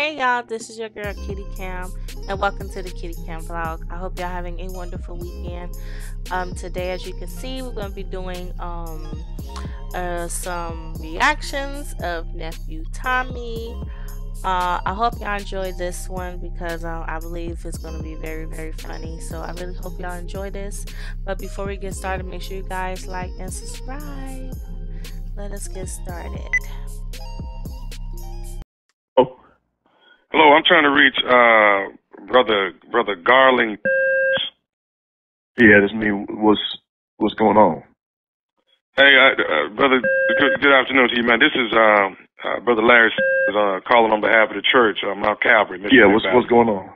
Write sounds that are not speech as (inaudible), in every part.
Hey y'all, this is your girl Kitty Cam, and welcome to the CutieKam vlog. I hope y'all having a wonderful weekend. Um, today, as you can see, we're going to be doing um, uh, some reactions of nephew Tommy. Uh, I hope y'all enjoy this one because uh, I believe it's going to be very, very funny. So I really hope y'all enjoy this. But before we get started, make sure you guys like and subscribe. Let us get started. Hello, I'm trying to reach uh brother brother Garling. Yeah, that's me. What's what's going on? Hey, uh, uh, brother. Good, good afternoon to you, man. This is um uh, brother Larry uh, calling on behalf of the church, uh, Mount Calvary. Michigan yeah, what's what's going on?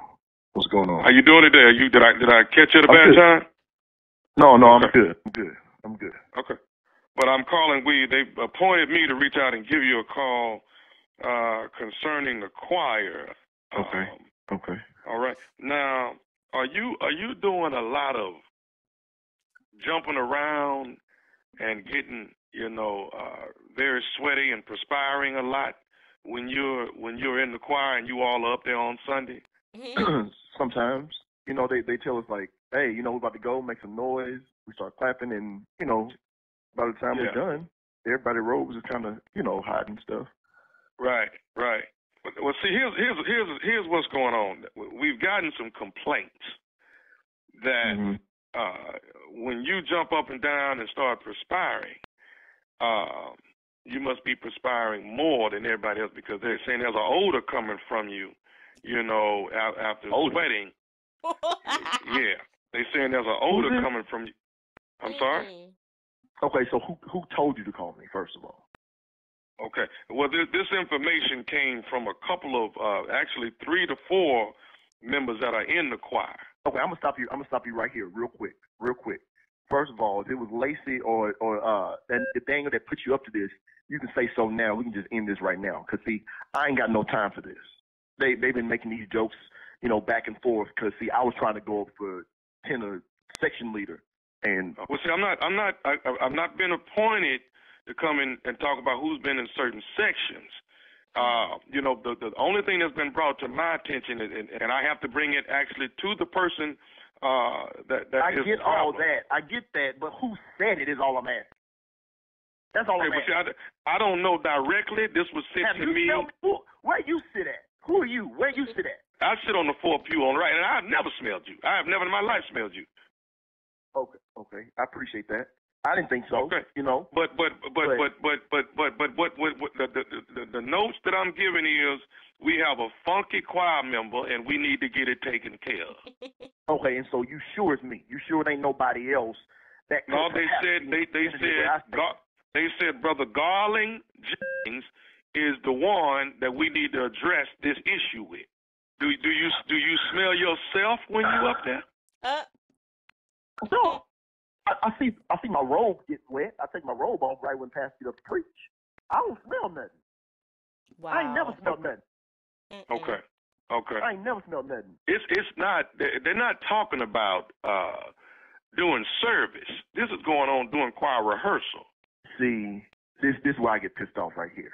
What's going on? How you doing today? Are you did I did I catch you at a bad time? No, no, okay. I'm good. I'm good. I'm good. Okay, but I'm calling. We they appointed me to reach out and give you a call uh, concerning the choir. Okay. Um, okay. All right. Now, are you are you doing a lot of jumping around and getting you know uh, very sweaty and perspiring a lot when you're when you're in the choir and you all are up there on Sunday? Mm-hmm. (clears throat) Sometimes, you know, they they tell us like, hey, you know, we're about to go, make some noise. We start clapping, and you know, by the time yeah. we're done, everybody robes is kind of you know hiding stuff. Right, right. Well, see, here's here's here's here's what's going on. We've gotten some complaints that mm-hmm. uh, when you jump up and down and start perspiring, uh, you must be perspiring more than everybody else because they're saying there's an odor coming from you. You know, after odor. sweating. (laughs) yeah, they're saying there's an odor coming from you. I'm sorry. Mm-hmm. Okay, so who who told you to call me first of all? Okay. Well, this, this information came from a couple of, uh, actually three to four members that are in the choir. Okay, I'm gonna stop you. I'm gonna stop you right here, real quick, real quick. First of all, if it was Lacey or or uh that the thing that put you up to this, you can say so now. We can just end this right now. Cause see, I ain't got no time for this. They they've been making these jokes, you know, back and forth. Cause see, I was trying to go up for tenor section leader, and well, see, I'm not I'm not I, I'm not been appointed to come in and talk about who's been in certain sections. Uh, you know, the the only thing that's been brought to my attention, is, and, and I have to bring it actually to the person uh, that that I get all that. I get that, but who said it is all I'm asking. That's all okay, I'm asking. See, I, I don't know directly. This was sent have to you me. Who, where you sit at? Who are you? Where you sit at? I sit on the fourth pew on the right, and I've never smelled you. I have never in my life smelled you. Okay, okay, I appreciate that. I didn't think so. Okay. You know. But but but but but but but but what what, what the, the the the notes that I'm giving is we have a funky choir member and we need to get it taken care of. (laughs) okay, and so you sure it's me? You sure it ain't nobody else that? No, they said they they said Gar- they said brother Garling James is the one that we need to address this issue with. Do do you do you smell yourself when you up there? Uh. No, I, I see I see my robe get wet. I take my robe off right when Pastor get up to preach. I don't smell nothing. Wow. I ain't never smelled nothing. Mm-mm. Okay. Okay. I ain't never smelled nothing. It's it's not they're not talking about uh doing service. This is going on doing choir rehearsal. See, this this is why I get pissed off right here.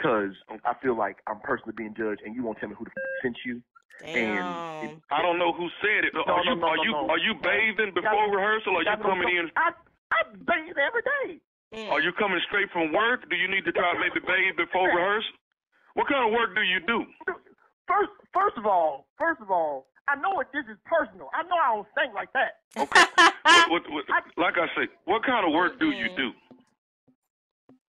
Cause I feel like I'm personally being judged, and you won't tell me who the f- sent you. Damn. And I don't know who said it. No, are you no, are you no, are you bathing before rehearsal? Or are you coming in? I I bathe every day. Mm. Are you coming straight from work? Do you need to try to maybe bathe before rehearsal? What kind of work do you do? First, first of all, first of all, I know it, this is personal. I know I don't think like that. Okay. (laughs) what, what, what, like I say, what kind of work do you do?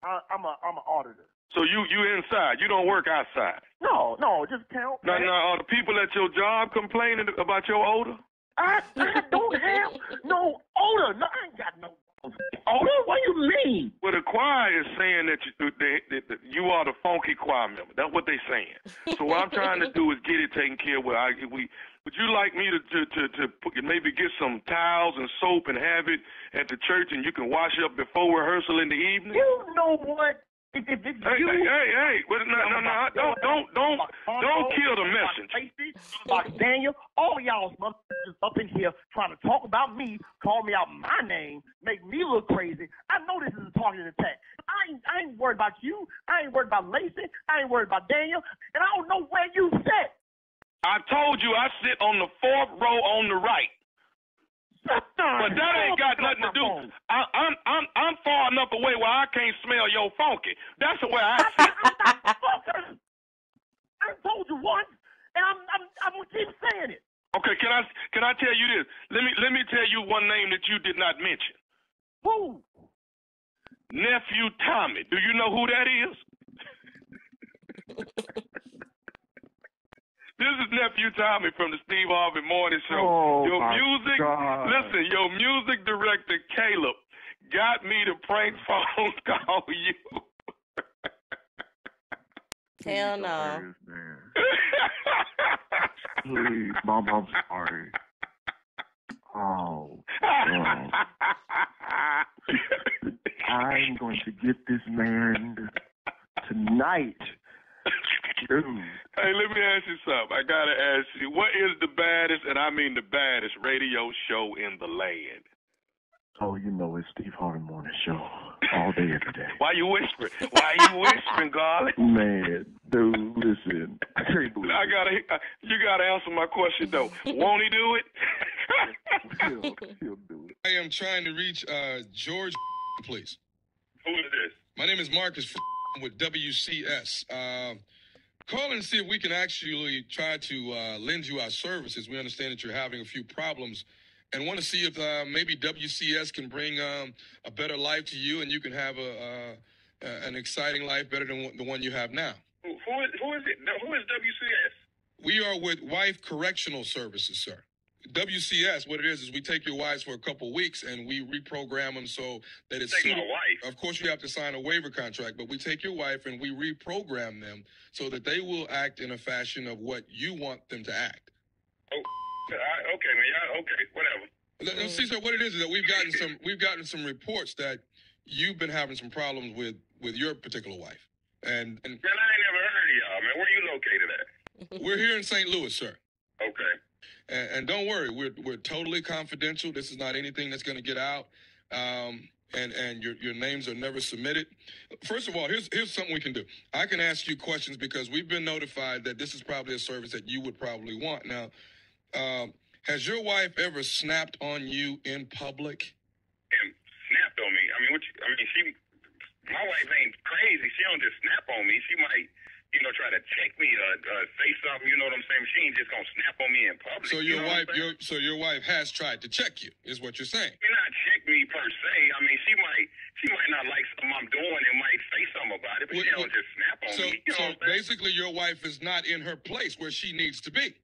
I, I'm a I'm an auditor. So you you inside? You don't work outside? No, no, just count. Now, now, are the people at your job complaining about your odor? I, I don't have no odor. No, I ain't got no odor. Odor? What do you mean? Well, the choir is saying that you, they, they, that you are the funky choir member. That's what they're saying. So what I'm trying to do is get it taken care of. Where I, we would you like me to to to, to put, maybe get some towels and soap and have it at the church, and you can wash up before rehearsal in the evening? You know what? If, if it's hey, you, hey, hey, hey, well, no, no, no, don't, don't, don't, don't kill the message. Like Daniel, all y'all motherfuckers up in here trying to talk about me, call me out my name, make me look crazy. I know this is a targeted attack. I ain't, I ain't worried about you. I ain't worried about Lacey. I ain't worried about Daniel. And I don't know where you sit. I told you I sit on the fourth row on the right. But that ain't got nothing to do. I, I'm I'm I'm far enough away where I can't smell your funky. That's the way I. (laughs) I told you once, and I'm I'm I'm gonna keep saying it. Okay, can I can I tell you this? Let me let me tell you one name that you did not mention. Who? Nephew Tommy. Do you know who that is? (laughs) this is nephew Tommy from the Steve Harvey Morning Show. Oh, your my music, God. listen, your music director Caleb got me to prank (laughs) phone call you. (laughs) Hell no. (laughs) Please, Mom, I'm sorry. Oh, I'm going to get this man tonight. Dude. (laughs) Hey, let me ask you something. I gotta ask you, what is the baddest, and I mean the baddest, radio show in the land? Oh, you know it's Steve Harvey Morning Show all day, every day. (laughs) Why you whispering? Why you whispering, Garling? Man, dude, listen. I can't believe I gotta, you gotta answer my question though. Won't he do it? (laughs) he'll, he'll do it. I am trying to reach uh, George, please. Who is this? My name is Marcus with WCS. Uh, call and see if we can actually try to uh, lend you our services. We understand that you're having a few problems and want to see if uh, maybe WCS can bring um, a better life to you and you can have a, uh, an exciting life better than the one you have now. Who, who is who is it? Who is WCS? We are with Wife Correctional Services, sir. WCS, what it is, is we take your wives for a couple weeks and we reprogram them so that it's Take my wife. Of course, you have to sign a waiver contract, but we take your wife and we reprogram them so that they will act in a fashion of what you want them to act. Oh, I, okay, man. Yeah, okay, whatever. See, sir, what it is is that we've gotten some we've gotten some reports that you've been having some problems with with your particular wife, and and Man, I ain't never heard of y'all, man. Where are you located at? (laughs) we're here in St. Louis, sir. Okay. And, and don't worry, we're we're totally confidential. This is not anything that's going to get out. Um, and and your your names are never submitted. First of all, here's here's something we can do. I can ask you questions because we've been notified that this is probably a service that you would probably want. Now, um, has your wife ever snapped on you in public? And snapped on me. I mean, what? You, I mean, she. My wife ain't crazy. She don't just snap on me. She might, you know, try to check me or uh, say something. You know what I'm saying? She ain't just gonna snap on me in public. So you your know wife, your so your wife has tried to check you, is what you're saying. Not check me per se. I mean, she might she might not like something I'm doing and might say something about it, but What- she don't just snap on So me. You know so what basically, your wife is not in her place where she needs to be.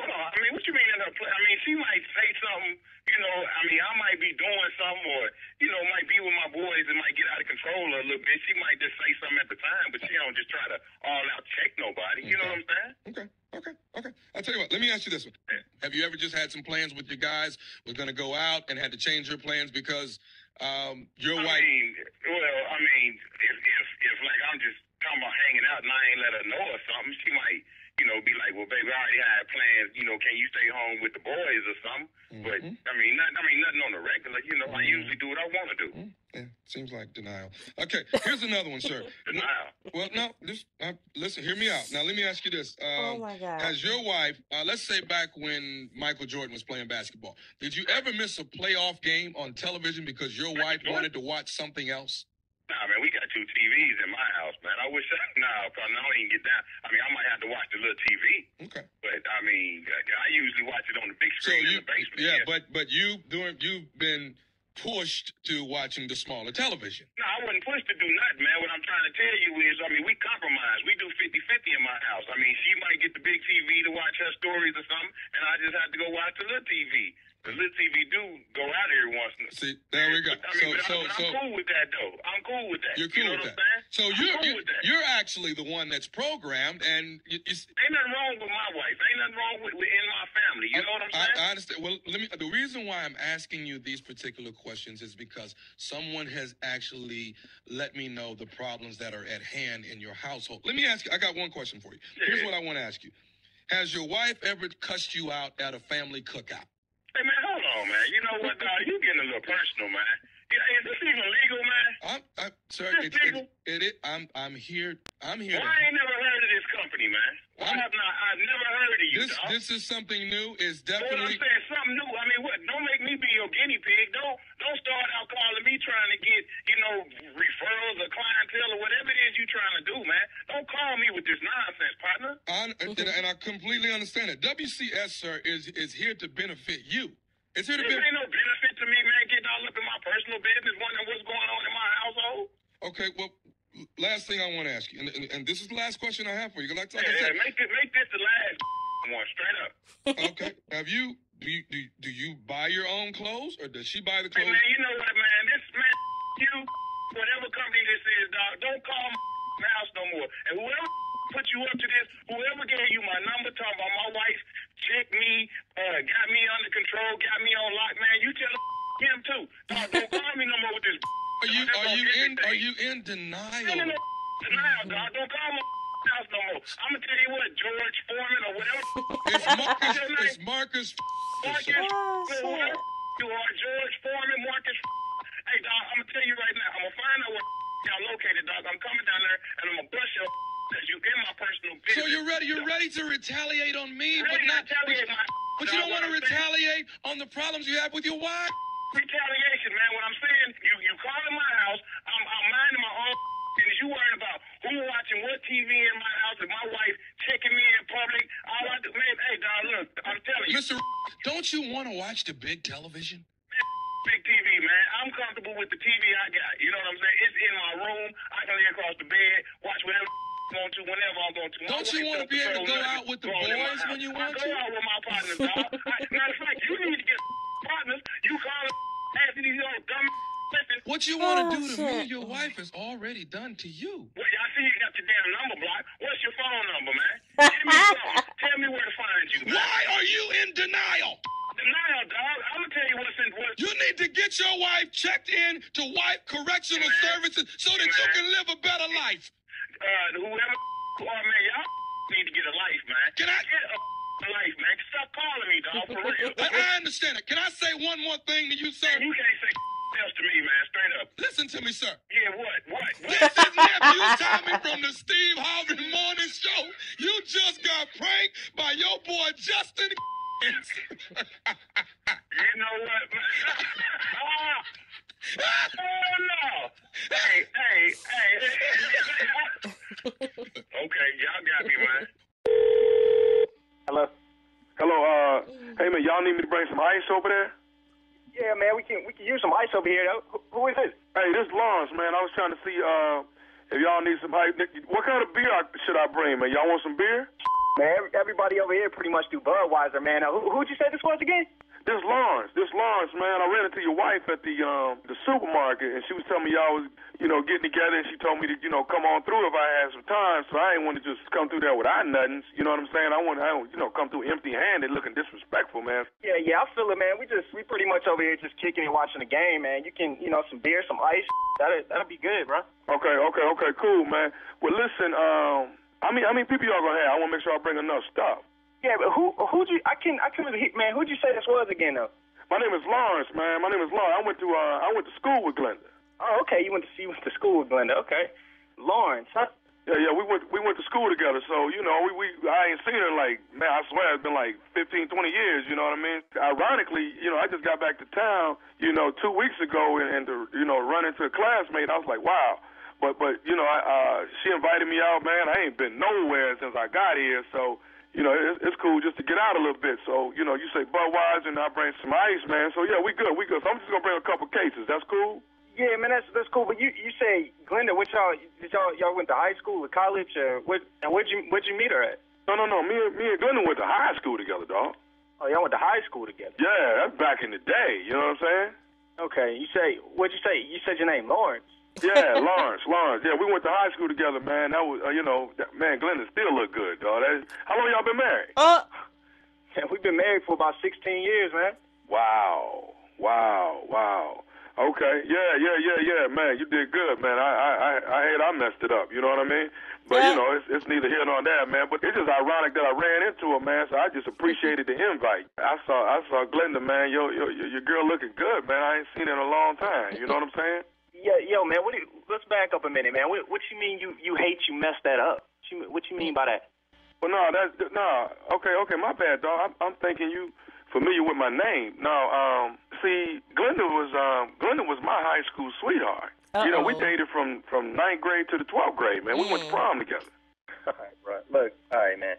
Hold on. I mean, what you mean in her place? I mean, she might say something. You know, I mean, I might be doing something, or you know, might be with my boys and might get out of control a little bit. She might just say something at the time, but she don't just try to all out check nobody. You know what I'm saying? Okay, okay, okay. I'll tell you what. Let me ask you this one: Have you ever just had some plans with your guys? Was going to go out and had to change your plans because um, your I wife? mean, well, I mean, if if if like I'm just talking about hanging out and I ain't let her know or something, she might, you know, be like, well, baby, I already had plans. You know, can you stay home with the boys or something? But Mhm. I mean, not, I mean, nothing on the regular. You know, I Mhm. usually do what I want to do. Mm, Yeah, seems like denial. Okay, here's another one, sir. (laughs) Denial. Well, no, just uh, listen. Hear me out. Now, let me ask you this: oh um, my god. Has your wife, uh, let's say back when Michael Jordan was playing basketball, did you ever miss a playoff game on television because your wife wanted to watch something else? Nah, man, we got two TVs in my house, man. I wish, (laughs) nah, probably I don't even get down. I mean, I might have to watch the little TV, Okay. but I mean, I I usually watch it on the big So screen you, in the basement. yeah, but but you doing you've been pushed to watching the smaller television. No, I wasn't pushed to do nothing, man. What I'm trying to tell you is, I mean, we compromise. We do 50-50 in my house. I mean, she might get the big TV to watch her stories or something, and I just have to go watch the little TV. The little TV do go out every once in a See, there we go. I So but, so I'm, so I'm cool with that, though. I'm cool with that. you're you cool know with what that. I'm saying? So I'm you're cool you're, with that. you're actually the one that's programmed, and you, Ain't nothing wrong with my wife. Ain't nothing wrong with, with in my family. You know what I'm I, saying? I understand. Well, let me. The reason why I'm asking you these particular questions is because someone has actually let me know the problems that are at hand in your household. Let me ask you. I got one question for you. Here's what I want to ask you: Has your wife ever cussed you out at a family cookout? Hey man, hold on, man. You know what, dog? You getting a little personal, man. Is this even legal, man? I'm, I'm It's, it's, legal? it, it, I'm, I'm here. I'm here. Well, I ain't never heard of this company, man. Why I'm- have not? I've never heard of you, This, dog. this is something new. Is Well, I'm definitely. saying something new. I mean, what? Don't make me be your guinea pig. Don't don't start out calling me trying to get you know referrals or clientele or whatever it is you're trying to do, man. Don't call me with this nonsense, partner. I, and, and I completely understand it. WCS, sir, is is here to benefit you. It's here to This benefit. ain't no benefit to me, man. Getting all up in my personal business, wondering what's going on in my household. Okay, well, last thing I want to ask you, and, and, and this is the last question I have for you. Like, like I Yeah, said, make this make this the last (laughs) one, straight up. okay, have you do, you do do you buy your own clothes or does she buy the clothes? Hey man, you know what, man? This man, (laughs) you, whatever company this is, dog, don't call my (laughs) house no more. And whoever put you up to this, whoever gave you my number, talking about my wife, checked me, uh, got me under control, got me on lock, man. You tell him too. Dog, don't (laughs) call me no more with this. Are you are you in everything. are you in denial? no denial, dog. Don't call my (laughs) house no more. I'm gonna tell you what, George Foreman or whatever. (laughs) It's Marcus. It's Marcus. Marcus, Oh, whoever you are, George Foreman, Marcus. Hey, dog, I'm gonna tell you right now. I'm gonna find out where y'all located, dog. I'm coming down there and I'm gonna bust your as you in my personal business. So you're ready? You're ready to retaliate on me, but not. retaliate, my But you don't want to What I'm saying- retaliate on the problems you have with your wife. Retaliation, man. What I'm saying, you you calling my house, I'm, I'm minding my own business. You worrying about who watching what TV in my house and my wife checking me in public. All I do, man, hey, dog, look, I'm telling you, Mr. Don't you want to watch the big television? big TV, man. I'm comfortable with the TV I got. You know what I'm saying? It's in my room. I can lay across the bed, watch whatever I want to, whenever I want to. My Don't you wanna be able to go nothing out with the going in my boys when you I want go to? out with my partners, dog. I, matter of fact, you need to get partners. You call (laughs) asking these old dumb. (laughs) What you want to Oh, do to me shit. and your wife is already done to you. Well, I see you got your damn number block. What's your phone number, man? Give me something. (laughs) Tell me where to find you, man. Why are you in denial? Denial, dog. I'm gonna tell you what's in what's You need to get your wife checked in to Wife Correctional Man. Services so that you can live a better life. uh whoever oh man, y'all need to get a life, man. Can I- get a life, man? Stop calling me, dog, for real. I, I understand it. Can I say one more thing to you, sir? you can't say (laughs) else to me, man, straight up. Listen to me, sir. Yeah, what? What? This What? is nephew Tommy from the Steve Harvey Morning Show. You just got pranked by your boy Justin. (laughs) you know what, man? (laughs) oh no. Hey, hey, hey. okay, y'all got me, man. Hello. Uh, hey man, y'all need me to bring some ice over there? Yeah, man, we can we can use some ice over here. Who, who is this? Hey, this is Lawrence, man. I was trying to see uh if y'all need some ice. What kind of beer I, should I bring, man? Y'all want some beer? Man, everybody over here pretty much do Budweiser, man. Now, who who'd you say this was again? This is Lawrence. This is Lawrence, man. I ran into your wife at the um the supermarket, and she was telling me y'all was you know getting together, and she told me to you know come on through if I had some time. So I ain't want to just come through there without nothing. You know what I'm saying? I want I don't you know come through empty-handed, looking disrespectful, man. Yeah, yeah, I feel it, man. We just we pretty much over here just kicking and watching the game, man. You can you know some beer, some ice. That'll that'll be good, bro. Okay, okay, okay, cool, man. Well, listen, um, I mean, how many people y'all gonna have? I want to make sure I bring enough stuff. Yeah, but who who'd you? I can I can hit, man. Who'd you say this was again, though? My name is Lawrence, man. My name is Lawrence. I went to uh, I went to school with Glenda. Oh, okay. You went to see went to school with Glenda. Okay, Lawrence, huh? Yeah, yeah, we went we went to school together. So you know, we we I ain't seen her like man, I swear it's been like fifteen, twenty years. You know what I mean? Ironically, you know, I just got back to town, you know, two weeks ago, and, and to you know run into a classmate, I was like, wow. But but you know, I, uh, she invited me out, man. I ain't been nowhere since I got here, so. You know, it's, it's cool just to get out a little bit. So, you know, you say Budweiser and I bring some ice, man. So, yeah, we good, we good. So I'm just going to bring a couple cases. That's cool? Yeah, man, that's that's cool. But you you say Glenda, what y'all did y'all y'all went to high school or college or what? And where'd you where'd you meet her at? No, no, no. Me and, me and Glenda went to high school together, dog. Oh, y'all went to high school together. Yeah, that's back in the day. You know what I'm saying? Okay, you say what'd you say? You said your name Lawrence. Yeah, Lawrence, Lawrence. Yeah, we went to high school together, man. That was, uh, you know, that, man, Glenda still look good, dog. That, how long y'all been married? Oh, (laughs) Yeah, we've been married for about 16 years, man. Wow, wow, wow. Okay, yeah, yeah, yeah, yeah, man, you did good, man. I, I, I, I hate I messed it up. You know what I mean? But Yeah. you know, it's, it's neither here nor there, man. But it's just ironic that I ran into her, man. So I just appreciated the invite. I saw, I saw Glenda, man. Yo, yo, your your girl looking good, man. I ain't seen her in a long time. You know what I'm saying? Yeah, yo, man. What? Do you, let's back up a minute, man. What, what you mean you you hate you messed that up? What you, what you mean by that? Well, no, that's no. Okay, okay, my bad, dog. I'm, I'm thinking you familiar with my name. No, um, see, Glenda was um, Glenda was my high school sweetheart. You know, we dated from from ninth grade to the twelfth grade, man. We went to prom together. (laughs) All right, bro. Look, all right, man.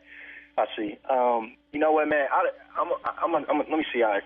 I see. Um, you know what, man? I, I'm, I'm, I'm, I'm, let me see. I,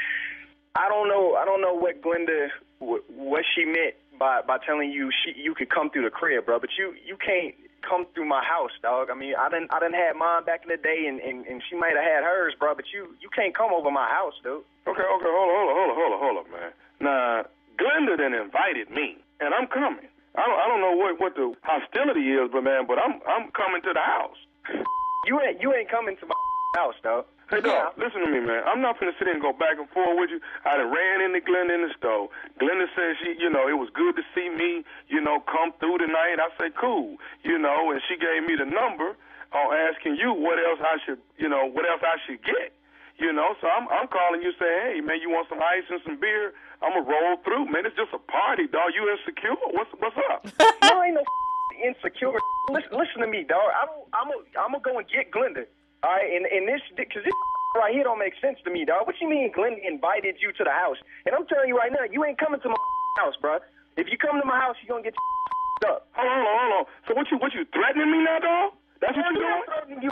(laughs) I don't know. I don't know what Glenda, what, she meant by by telling you she you could come through the crib, bro. But you you can't come through my house, dog. I mean, I didn't I didn't have mine back in the day, and and, and she might have had hers, bro. But you you can't come over my house, dude. Okay, okay, hold on, hold on, hold on, hold on, hold on, man. Now, Glenda then invited me, and I'm coming. I don't, I don't know what what the hostility is, but man, but I'm I'm coming to the house. (laughs) You ain't you ain't coming to my (laughs) house, dog. Hey, dog, listen to me, man. I'm not going to sit here and go back and forth with you. I done ran into Glenda in the store. Glenda said she, you know, it was good to see me, you know, come through tonight. I said, cool, you know, and she gave me the number on asking you what else I should, you know, what else I should get. You know, so I'm I'm calling you saying, hey, man, you want some ice and some beer? I'm gonna roll through, man. It's just a party, dog. You insecure? What's what's up? (laughs) No, ain't no (laughs) insecure. Listen, listen to me, dog. I'm I'm a, I'm gonna go and get Glenda. All right, and and this because this (laughs) right here don't make sense to me, dog. What you mean Glenda invited you to the house? And I'm telling you right now, you ain't coming to my (laughs) house, bro. If you come to my house, you gonna get (laughs) up. Hold on, hold on, hold on. So what you what you threatening me now, dog? That's what you doing? You,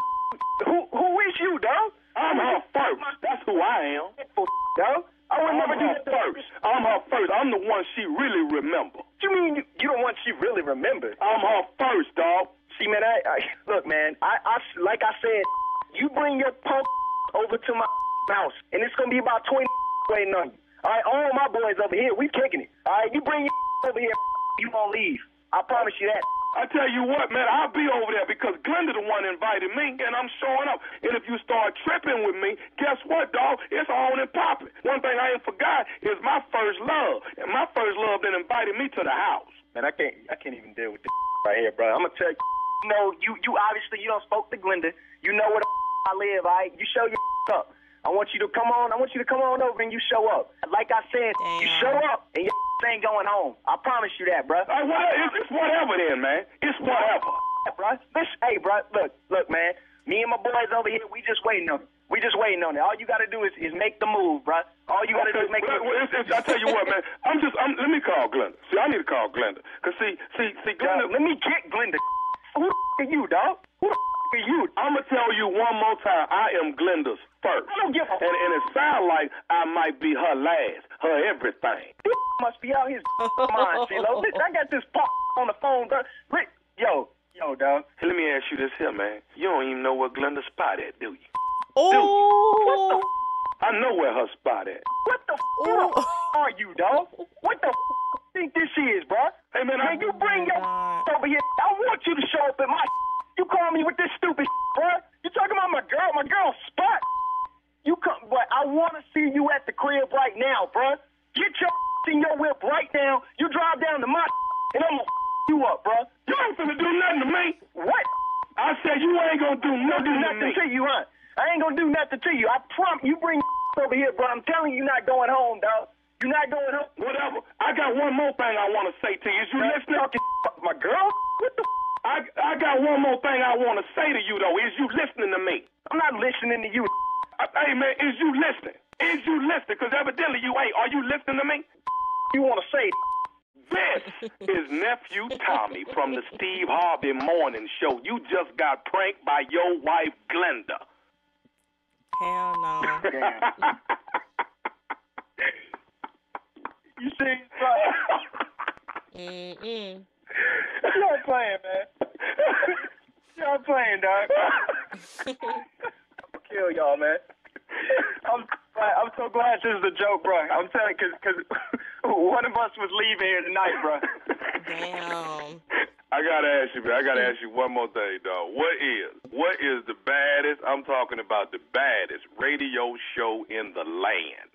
who who is you, dog? I'm her first. That's who I am. Dog. I would I'm never do that. first. I'm her first. I'm the one she really remember. What you mean you, you don't want she really remembered? I'm her first, dog. See, man, I, I look, man. I, I, like I said, you bring your punk over to my house, and it's gonna be about twenty waiting on you. All right, all my boys over here, we kicking it. All right, you bring your over here, you gonna leave. I promise you that. I tell you what, man, I'll be over there because Glenda the one invited me, and I'm showing up. And if you start tripping with me, guess what, dog? It's on and popping. One thing I ain't forgot is my first love, and my first love then invited me to the house. Man, I can't, I can't even deal with this right here, bro. I'm gonna tell you. You know, you, you obviously you don't spoke to Glenda. You know the I live. All right, you show your (laughs) up. I want you to come on. I want you to come on over and you show up. Like I said, you show up and your (laughs) ain't going home. I promise you that, bro. Hey, what, it's, it's whatever then, man. It's whatever. (laughs) bro. Listen, hey, bro. Look, look, man. Me and my boys over here, we just waiting on it. We just waiting on it. All you got to do is, is make the move, bro. All you got to do is make well, the well, it's, it's, I tell you what, man. I'm just. I'm, let me call Glenda. See, I need to call Glenda. Cause see, see, see, Glenda. Dog, let me get Glenda. Who the f- are you, dog? Who the f- are you? I'm gonna tell you one more time. I am Glenda's first. I don't give a And, and it sounds like I might be her last, her everything. (laughs) This must be out his (laughs) mind, CeeLo. Listen, I got this pop on the phone, dog. Rick, yo, yo, dog. Hey, let me ask you this here, man. You don't even know where Glenda's spot at, do you? Oh, I know where her spot at. What the f- who are you, dog? What the f- think this is, bro? Hey, man, I, Man, you bring your oh God. over here. I want you to show up at my. You call me with this stupid, bro? You talking about my girl, my girl spot? You come, but I want to see you at the crib right now, bro. Get your in your whip right now. You drive down to my, and I'm gonna you up, bro. you ain't gonna do nothing to me. What? I said you ain't gonna do nothing do to nothing me. to you, huh? I ain't gonna do nothing to you. I promise. You bring (laughs) over here, bro. I'm telling you, you're not going home, dog. You're not going home. Whatever. I got one more thing I want to say to you. Is you listening? Talking (laughs) my girl? What the? I I got one more thing I want to say to you though. Is you listening to me? I'm not listening to you. Uh, Hey man, is you listening? Is you listening? Because evidently you ain't. Are you listening to me? You want to say? This is nephew Tommy from the Steve Harvey Morning Show. You just got pranked by your wife Glenda. hell no. (laughs) You see, bro? (laughs) Mm-mm. Y'all playing, man. Y'all playing, dog. I'll kill y'all, man. I'm I'm so glad this is a joke, bro. I'm telling you, cause, cause one of us was leaving here tonight, bro. Damn. I gotta ask you, man. I gotta ask you one more thing, dog. What is what is the baddest? I'm talking about the baddest radio show in the land.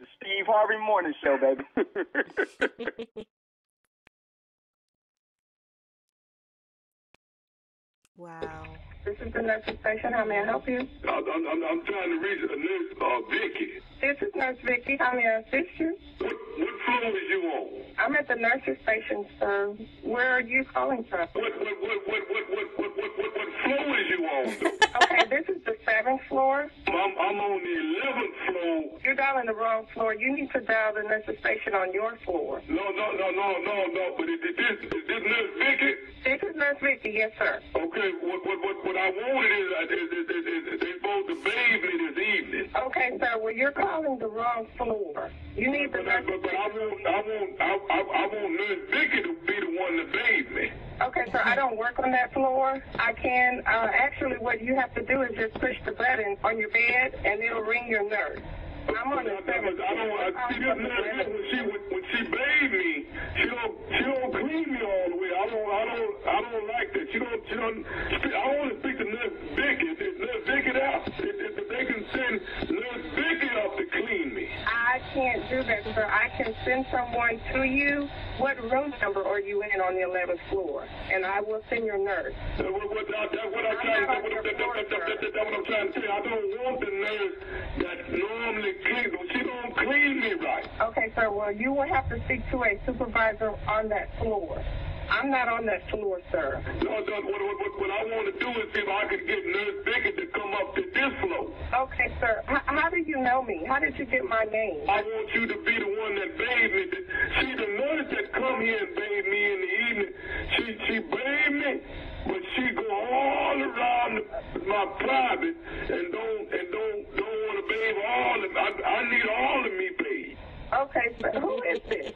The Steve Harvey Morning Show, baby. (laughs) wow. This is the nurse's station. How may I help you? I'm, I'm, I'm trying to reach a nurse, uh, Vicky. This is Nurse Vicky. How may I assist you? What, what floor is you on? I'm at the nurse's station, sir. Where are you calling from? What, what, what, what, what, what, what, what, what, what floor is you on. Okay, this is the seventh floor. I'm, I'm on the 11th floor. You're dialing the wrong floor. You need to dial the nurse's station on your floor. No, no, no, no, no, no, but is this, is this nurse Vicky? This is Nurse Vicky. Yes, sir. Okay, what, what, what, what I wanted is, uh, is, is, is, is they supposed to bathe me this evening. Okay, sir. Well, you're calling the wrong floor. You need the But, I, nurse. but, but I want, I want, I, I, I want Nurse Vicky to be the one to bathe me. Okay, sir. I don't work on that floor. I can. Uh, actually, what you have to do is just push the button on your bed, and it'll ring your nurse. I'm on the I, seventh I don't, I, see this nurse when she when, when she bathe me, she don't she don't clean me all the way. I don't I don't I don't like that. She don't she don't. I want can send someone to you. What room number are you in on the 11th floor? And I will send your nurse. That's what, what, that, what I'm trying to that, that, that, that, that, that, what I'm trying to say. I don't want the nurse that normally cleans. She don't clean me right. Okay, sir. Well, you will have to speak to a supervisor on that floor. I'm not on that floor, sir. No, no, what, what, what, what I want to do is see if I could get Nurse Vicky to come up to this floor. Okay, sir. H- how do you know me? How did you get my name? I want you to be the one that bathe me. See, the nurse that come here and bathe me in the evening, she she bathe me, but she go all around my private and don't and don't don't want to bathe all of I, I need all of me bathed. Okay, sir. Who is this?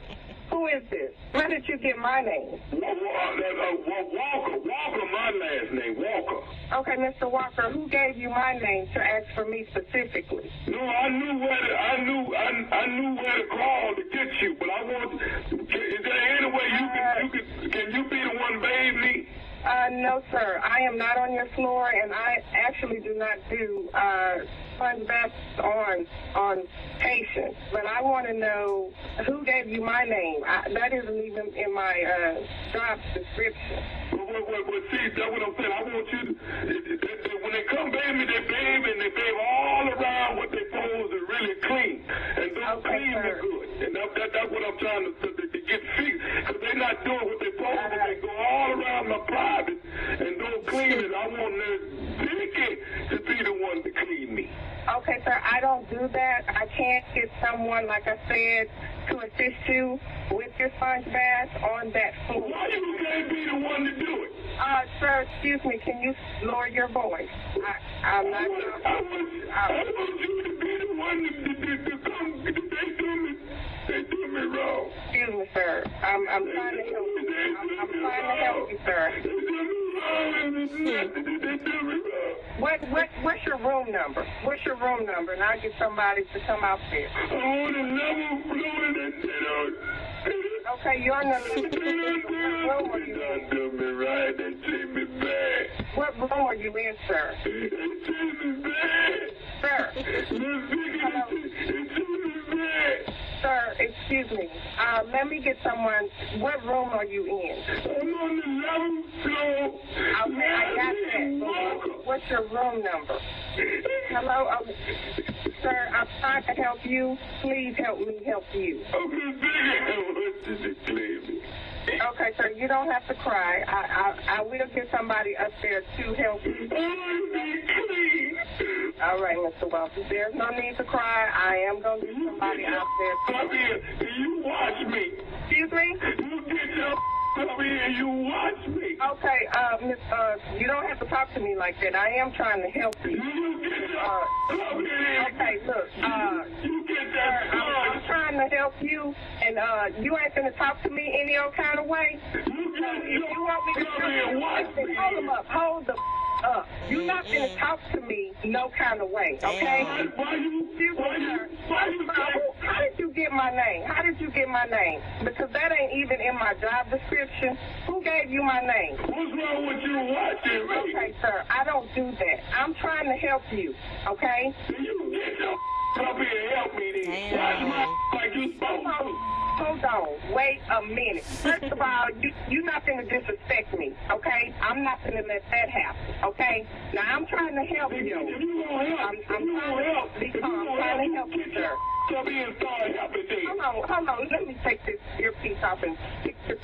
Who is this? How did you get my name? Wa- wa- Wa- Walker, Walker, my last name, Walker. Okay, Mr. Walker, who gave you my name to ask for me specifically? No, I knew where to, I knew I, I knew where to call to get you, but I want. Is there any way you can you can can you be the one bathe me? Uh, no, sir. I am not on your floor, and I actually do not do uh, sponge baths on on patients. But I want to know who gave you my name. I, that isn't even in my uh, job description. Well, well, well, well, see, that's what I'm saying. I want you to, they, they, they, when they come bathe me, they bathe and they bathe all around what they supposed to really clean. And don't Okay, clean sir. good. And that, that, that's what I'm trying to, to, to get fixed. Because they're not doing what they're supposed to. They go all around my and don't clean it. I want Vicky to be the one to clean me. Okay, sir. I don't do that. I can't get someone, like I said, to assist you with your sponge bath on that floor. Why you can't be the one to do it? Uh, sir, excuse me. Can you lower your voice? I, I'm I not. I want, I want you to be the one to, to, to, to come. They do me, they do me wrong. Excuse me, sir. I'm, I'm trying to help you. I'm, I'm trying to help you, sir. Wrong. What, what, what's your room number? What's your room number? And I'll get somebody to come out there. Okay, you're They What me right. Me. What room are you in, sir? Sir, bad. Sir, excuse me. Uh, let me get someone. What room are you in? I'm on the 11th floor. Okay, I got that. What's your room number? Hello? Okay. Sir, I'm trying to help you. Please help me help you. Miss Vicky. I want you to me. Okay, sir, you don't have to cry. I, I, I will get somebody up there to help you. I want to be clean. All right, Mr. Wells. There's no need to cry. I am going to get somebody out there. Come here. You watch me. Excuse me? You get your come here you watch me. Okay, uh, Miss, uh, you don't have to talk to me like that. I am trying to help you. You get Uh, come here. okay, look, uh, You get sir, that I'm, I'm trying to help you, and uh, you ain't gonna talk to me any old kind of way. You get If you want me to come here watch me. hold them up, hold the up. You're mm-hmm. not gonna mm-hmm. talk to me no kind of way, okay? Why, you, why you, sir. why you Sir, say, who, how did you get my name? How did you get my name? Because that ain't even in my job description. Who gave you my name? What's wrong with you watching me? Okay, sir, I don't do that. I'm trying to help you, okay? You get your up here and help me then. Watch my like you supposed to. Hold on, wait a minute. First of all, you, you're not going to disrespect me, okay? I'm not going to let that happen, okay? Now, I'm trying to help If you, if you gonna help, I'm, if I'm you trying gonna help, help. if you I'm gonna trying to help, help you, get your here and start helping then. Hold on, hold on. Let me take this earpiece off and fix this.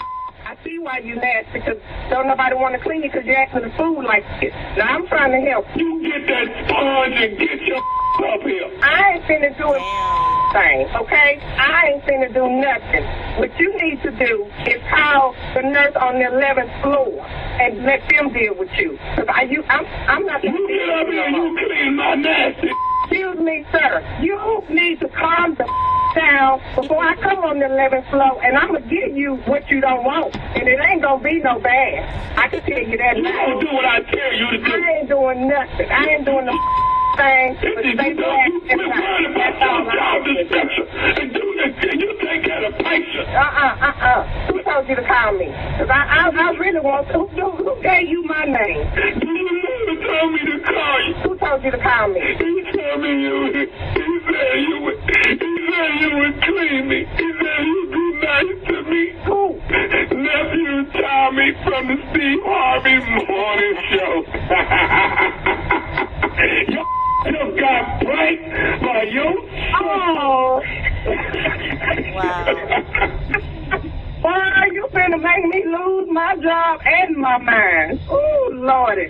I see why you nasty because don't nobody want to clean it because you're acting the food like this. Now, I'm trying to help you. You get that sponge and get your (laughs) up here. I ain't finna do a (laughs) thing, okay? I ain't finna do nothing. What you need to do is call the nurse on the 11th floor and let them deal with you. Cause I, you, I'm, I'm not You get up here you and you clean my nasty. Excuse me, sir. You need to calm the (laughs) down before I come on the 11th floor, and I'm gonna give you what you don't want, and it ain't gonna be no bad. I can tell you that You gonna do what I tell you to do. I ain't doing nothing. I ain't doing the (laughs) thing. But you stay you and about That's all I'm saying. and do and you take care of patients. Uh-uh, uh-uh. Who told you to call me? Because I, I, I really want to. Who, who gave you my name? Never told me to call you. Who told you to call me? He told me you would, he said you would, he said you would clean me. He said you'd be nice to me. Who? Nephew Tommy from the Steve Harvey Morning Show. (laughs) you (laughs) just got pranked by you. Oh. Wow. Boy, you finna make me lose my job and my mind. Ooh, Lordy.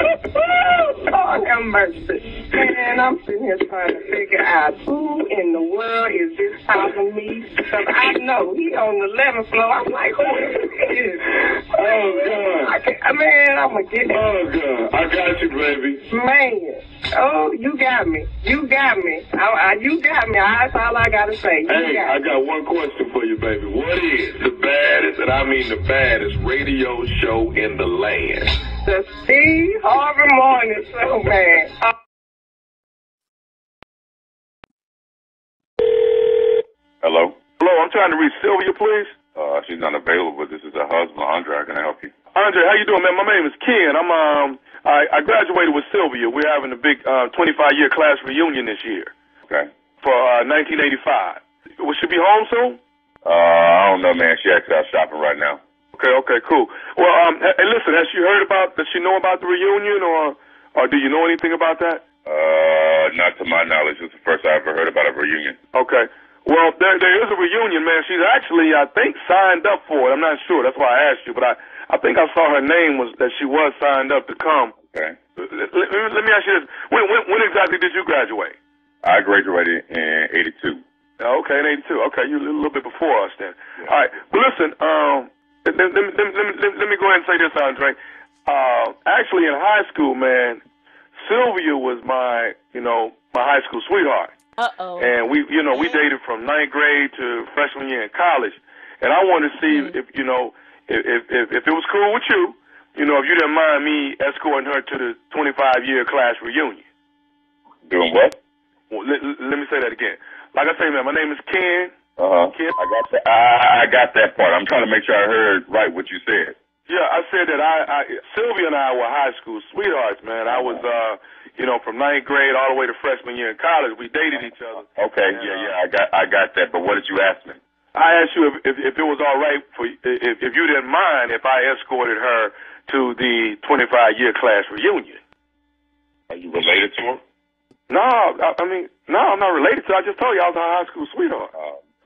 (laughs) Lord have mercy. Man, I'm sitting here trying to figure out who in the world is this calling me. Because I know he on the 11th floor. I'm like, who is this? Oh, God. I can't, uh, man, I'm going to get it. Oh, God. I got you, baby. Man. Oh, you got me. You got me. I, I, you got me. That's all I got to say. You Hey, got I got one question for you, baby. What is the baddest, and I mean the baddest, radio show in the land? The Steve Harvey Morning Show, man. Uh, Hello? Hello, I'm trying to reach Sylvia, please. Uh, she's not available. This is her husband, Andre. I can I help you? Andre, how you doing, man? My name is Ken. I'm um, I, I graduated with Sylvia. We're having a big uh, 25 year class reunion this year. Okay. For uh, 1985. Will she be home soon? Uh, I don't know, man. She actually out shopping right now. Okay, okay, cool. Well, um, hey, listen, has she heard about? Does she know about the reunion, or or do you know anything about that? Uh, not to my knowledge. It's the first I ever heard about a reunion. Okay. Well, there there is a reunion, man. She's actually, I think, signed up for it. I'm not sure. That's why I asked you, but I I think I saw her name was that she was signed up to come. Okay. Let, let, let me ask you this: when, when when exactly did you graduate? I graduated in '82. Okay, in '82. Okay, you a little bit before us then. All right. But listen, um, let, let, let, let, let, let, let me go ahead and say this, Andre. Uh, actually, in high school, man, Sylvia was my, you know, my high school sweetheart. Uh oh. And we, you know, we dated from ninth grade to freshman year in college. And I wanted to see if, you know, if, if, if, if it was cool with you, you know, if you didn't mind me escorting her to the 25 year class reunion. Doing what? Well, let, let me say that again. Like I say, man, my name is Ken. Uh huh. Ken. I got that. I, I got that part. I'm trying to make sure I heard right what you said. Yeah, I said that I, I Sylvia and I were high school sweethearts, man. I was uh you know, from ninth grade all the way to freshman year in college. We dated each other. Okay, yeah, yeah, I got I got that, but what did you ask me? I asked you if if, if it was all right for if if you didn't mind if I escorted her to the 25 year class reunion. Are you related to her? No, I, I mean, no, I'm not related to her. I just told you I was her high school sweetheart.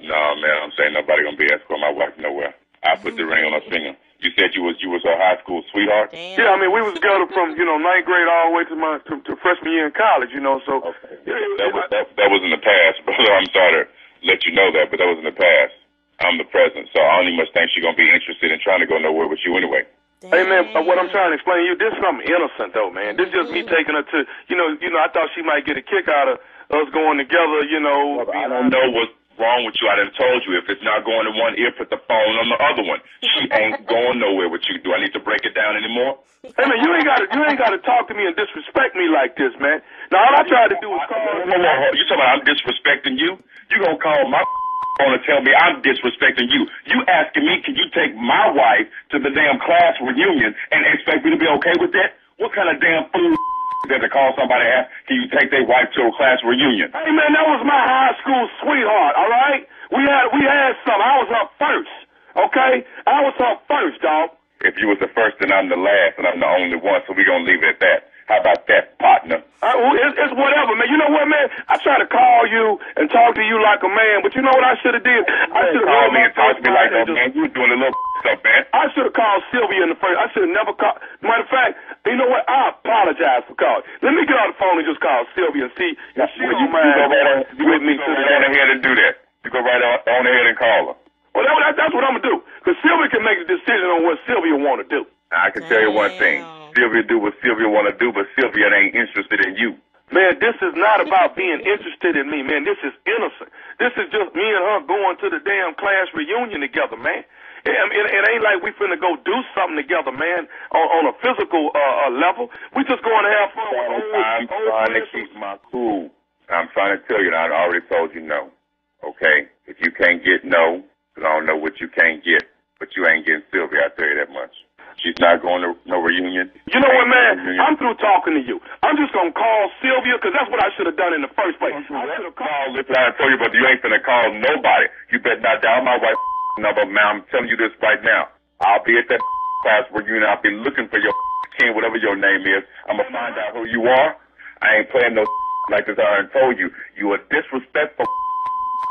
No, man, I'm saying nobody gonna be escorting my wife nowhere. I put the ring on her finger. You said you was you was her high school sweetheart. Damn. Yeah, I mean we was together from you know ninth grade all the way to my to, to freshman year in college. You know, so Okay. yeah, That was that, that was in the past, (laughs) brother. I'm sorry to let you know that, but that was in the past. I'm the present, so I only must think she's gonna be interested in trying to go nowhere with you anyway. Hey man, uh, what I'm trying to explain to you, this is something innocent though, man. This is just me taking her to, you know, you know, I thought she might get a kick out of us going together, you know. I don't know what wrong with you? I done told you if it's not going to one ear, put the phone on the other one. She (laughs) ain't going nowhere with you. Do I need to break it down anymore? Hey man, you ain't gotta you ain't gotta talk to me and disrespect me like this, man. Now all I tried to do was call. Whoa, whoa, whoa. You talking about I'm disrespecting you? You gonna call my (laughs) phone and tell me I'm disrespecting you? You asking me, can you take my wife to the damn class reunion and expect me to be okay with that? What kind of damn fool that to call somebody and ask, can you take their wife to a class reunion? Hey man, that was my high school sweetheart. All right, we had we had some. I was her first. Okay, I was her first, dog. If you was the first, then I'm the last, and I'm the only one. So we gonna leave it at that. How about that, partner? Uh, well, it's, it's whatever, man. You know what, man? I try to call you and talk to you like a man, but you know what I should have did? I should have called me and talked to me like that, man. You were doing a little (laughs) stuff, man. I should have called Sylvia in the first. I should have never called. Matter of fact, you know what? I apologize for calling. Let me get on the phone and just call Sylvia and see if she Well, don't you, mind you go right on, you with me go to right on ahead and do that. You go right on, on ahead and call her. Well, that, that's what I'm gonna do. Cause Sylvia can make the decision on what Sylvia want to do. I can tell you one thing. Sylvia do what Sylvia want to do, but Sylvia ain't interested in you. Man, this is not about being interested in me, man. This is innocent. This is just me and her going to the damn class reunion together, man. It, it, it ain't like we finna go do something together, man, on, on a physical uh, uh, level. We just going to have fun with old, I'm old trying to keep my cool. I'm trying to tell you, and I already told you no. Okay? If you can't get no, I don't know what you can't get. But you ain't getting Sylvia, I tell you that much. She's not going to no reunion. You know what, man? no reunion. I'm through talking to you. I'm just gonna call Sylvia because that's what I should have done in the first place. I should have call. called. Listen, I told you, but you ain't gonna call nobody. You better not dial my wife's (laughs) number, man. I'm telling you this right now. I'll be at that (laughs) class reunion. I'll be looking for your (laughs) king, whatever your name is. I'm gonna find out who you are. I ain't playing no like this. I done told you. You are disrespectful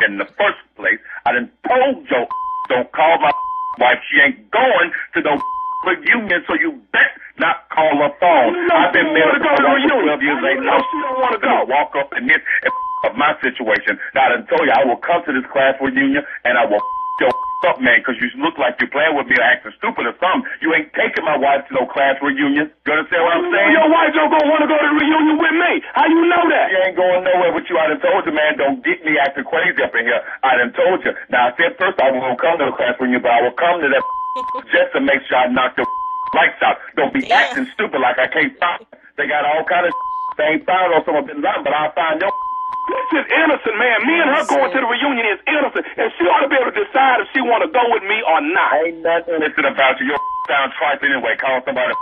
in the first place. I done told your don't call my wife. She ain't going to no reunion, so you bet not call her phone. Know I've been married wanna to for 12 years. You know she don't wanna go? walk up in this and of my situation. Now, I done told you I will come to this class reunion and I will your up, man, because you look like you're playing with me or acting stupid or something. You ain't taking my wife to no class reunion. You understand what I'm saying? Your wife don't gonna want to go to the reunion with me. How you know that? She ain't going nowhere with you. I done told you, man, don't get me acting crazy up in here. I done told you. Now, I said first I won't come to the class reunion, but I will come to that just to make sure I knock the (laughs) lights out. Don't be Damn. acting stupid like I can't find. They got all kind of (laughs) they ain't found on someone been lying, but I'll find your (laughs) This is innocent, man. Me and her going to the reunion is innocent, and she ought to be able to decide if she want to go with me or not. Ain't nothing innocent about you. Your sound twice anyway. Calling somebody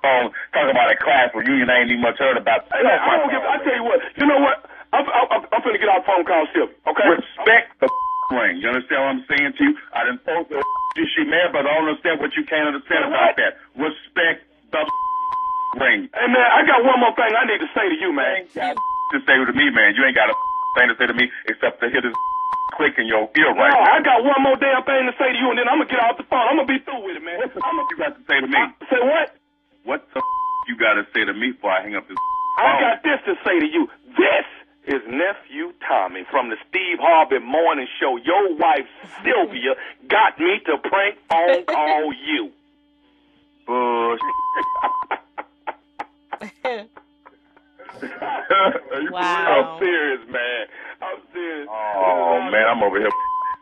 phone, talking about a class reunion I ain't even much heard about. Hey, man, I don't give. I tell you what. You know what? I'm, I'm, I'm finna get off phone call Sylvia. Okay. Respect the ring. You understand what I'm saying to you? I told her you she mad, but I don't understand what you can't understand about that. Respect the ring. Hey man, I got one more thing I need to say to you, man. Ain't got to say to me, man. You ain't got a thing to say to me except to hear this click in your ear No, now. I got one more damn thing to say to you, and then I'm gonna get off the phone. I'm gonna be through with it, man. What the I'm you got to say to me? gonna say what? What the f- you got to say to me before I hang up this I phone? got this to say to you. This is nephew Tommy from the Steve Harvey Morning Show. Your wife Sylvia got me to prank phone (laughs) call you. Bullshit. (laughs) Are you Wow. I'm serious, man. I'm serious. Oh man, I'm over here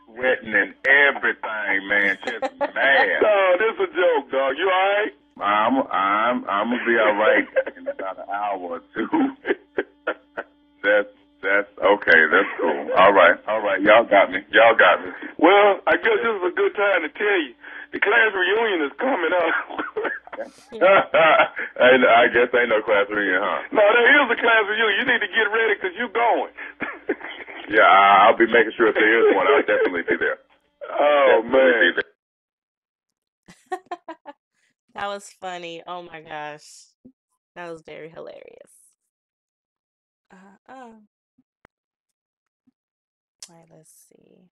sweating and everything, man. Just (laughs) mad. No, this is a joke, dog. You all right? I'm I'm I'm gonna be all right Y'all got me. Y'all got me. Well, I guess this is a good time to tell you. The class reunion is coming up. (laughs) I, I guess ain't no class reunion, huh? no, there is a class reunion. You need to get ready because you're going. (laughs) Yeah, I, I'll be making sure if there is one, I'll definitely be there. (laughs) oh, Definitely man. there. that was funny. Oh my gosh. That was very hilarious. Uh uh. All right, let's see.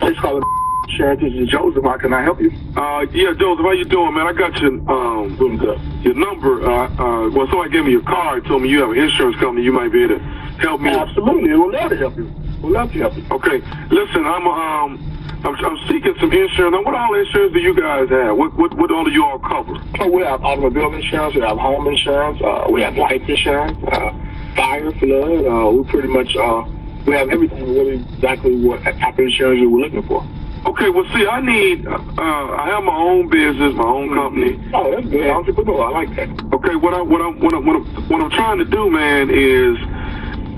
Please call it (laughs) Sharon. This is Joseph. How can I help you? Uh, yeah, Joseph, how you doing, man? I got your um Doing good. your number. Uh, uh, well, somebody gave me your card. Told me you have an insurance company. You might be able to help me. Absolutely. We'll love to help you. We'll love to help you. Okay, listen, I'm um, I'm, I'm seeking some insurance. Now, what all insurance do you guys have? What what what all do you all cover? Oh, we have automobile insurance, we have home insurance, uh, we have life insurance, uh, fire, flood. Uh, we pretty much uh, we have everything really exactly what type of insurance you were looking for. Okay, well, see, I need, uh, I have my own business, my own company. Oh, that's good. Entrepreneur, I like that. Okay, what I what I what I, what, I, what I'm trying to do, man, is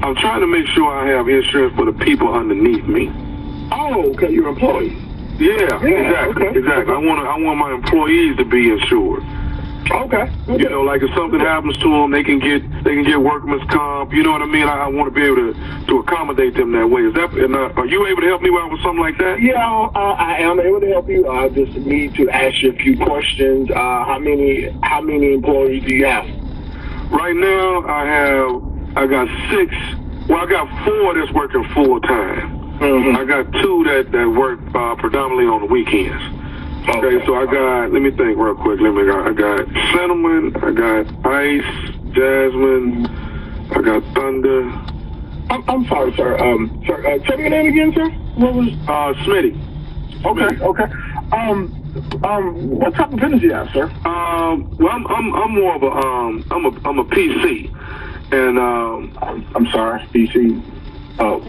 I'm trying to make sure I have insurance for the people underneath me. Oh, okay, your employees. Yeah, Yeah, exactly, okay. exactly. I want I want my employees to be insured. Okay. You know, like if something happens to them, they can get they can get workman's comp. You know what I mean? I, I want to be able to to accommodate them that way. Is that? And, uh, are you able to help me out with something like that? Yeah, uh, I am able to help you. I just need to ask you a few questions. Uh, how many how many employees do you have? Right now, I have I got six. Well, I got four that's working full time. Mm-hmm. I got two that that work uh, predominantly on the weekends. Okay, so I got. Let me think real quick. Let me. I got cinnamon. I got ice, jasmine. I got thunder. I'm, I'm sorry, sir. Um, sir, uh, tell me your name again, sir. What was? Uh, Smitty. Okay, okay. Um, um, what type of business do you have, sir? Um, well, I'm I'm I'm more of a um I'm a I'm a PC, and um I'm, I'm sorry, PC. Oh,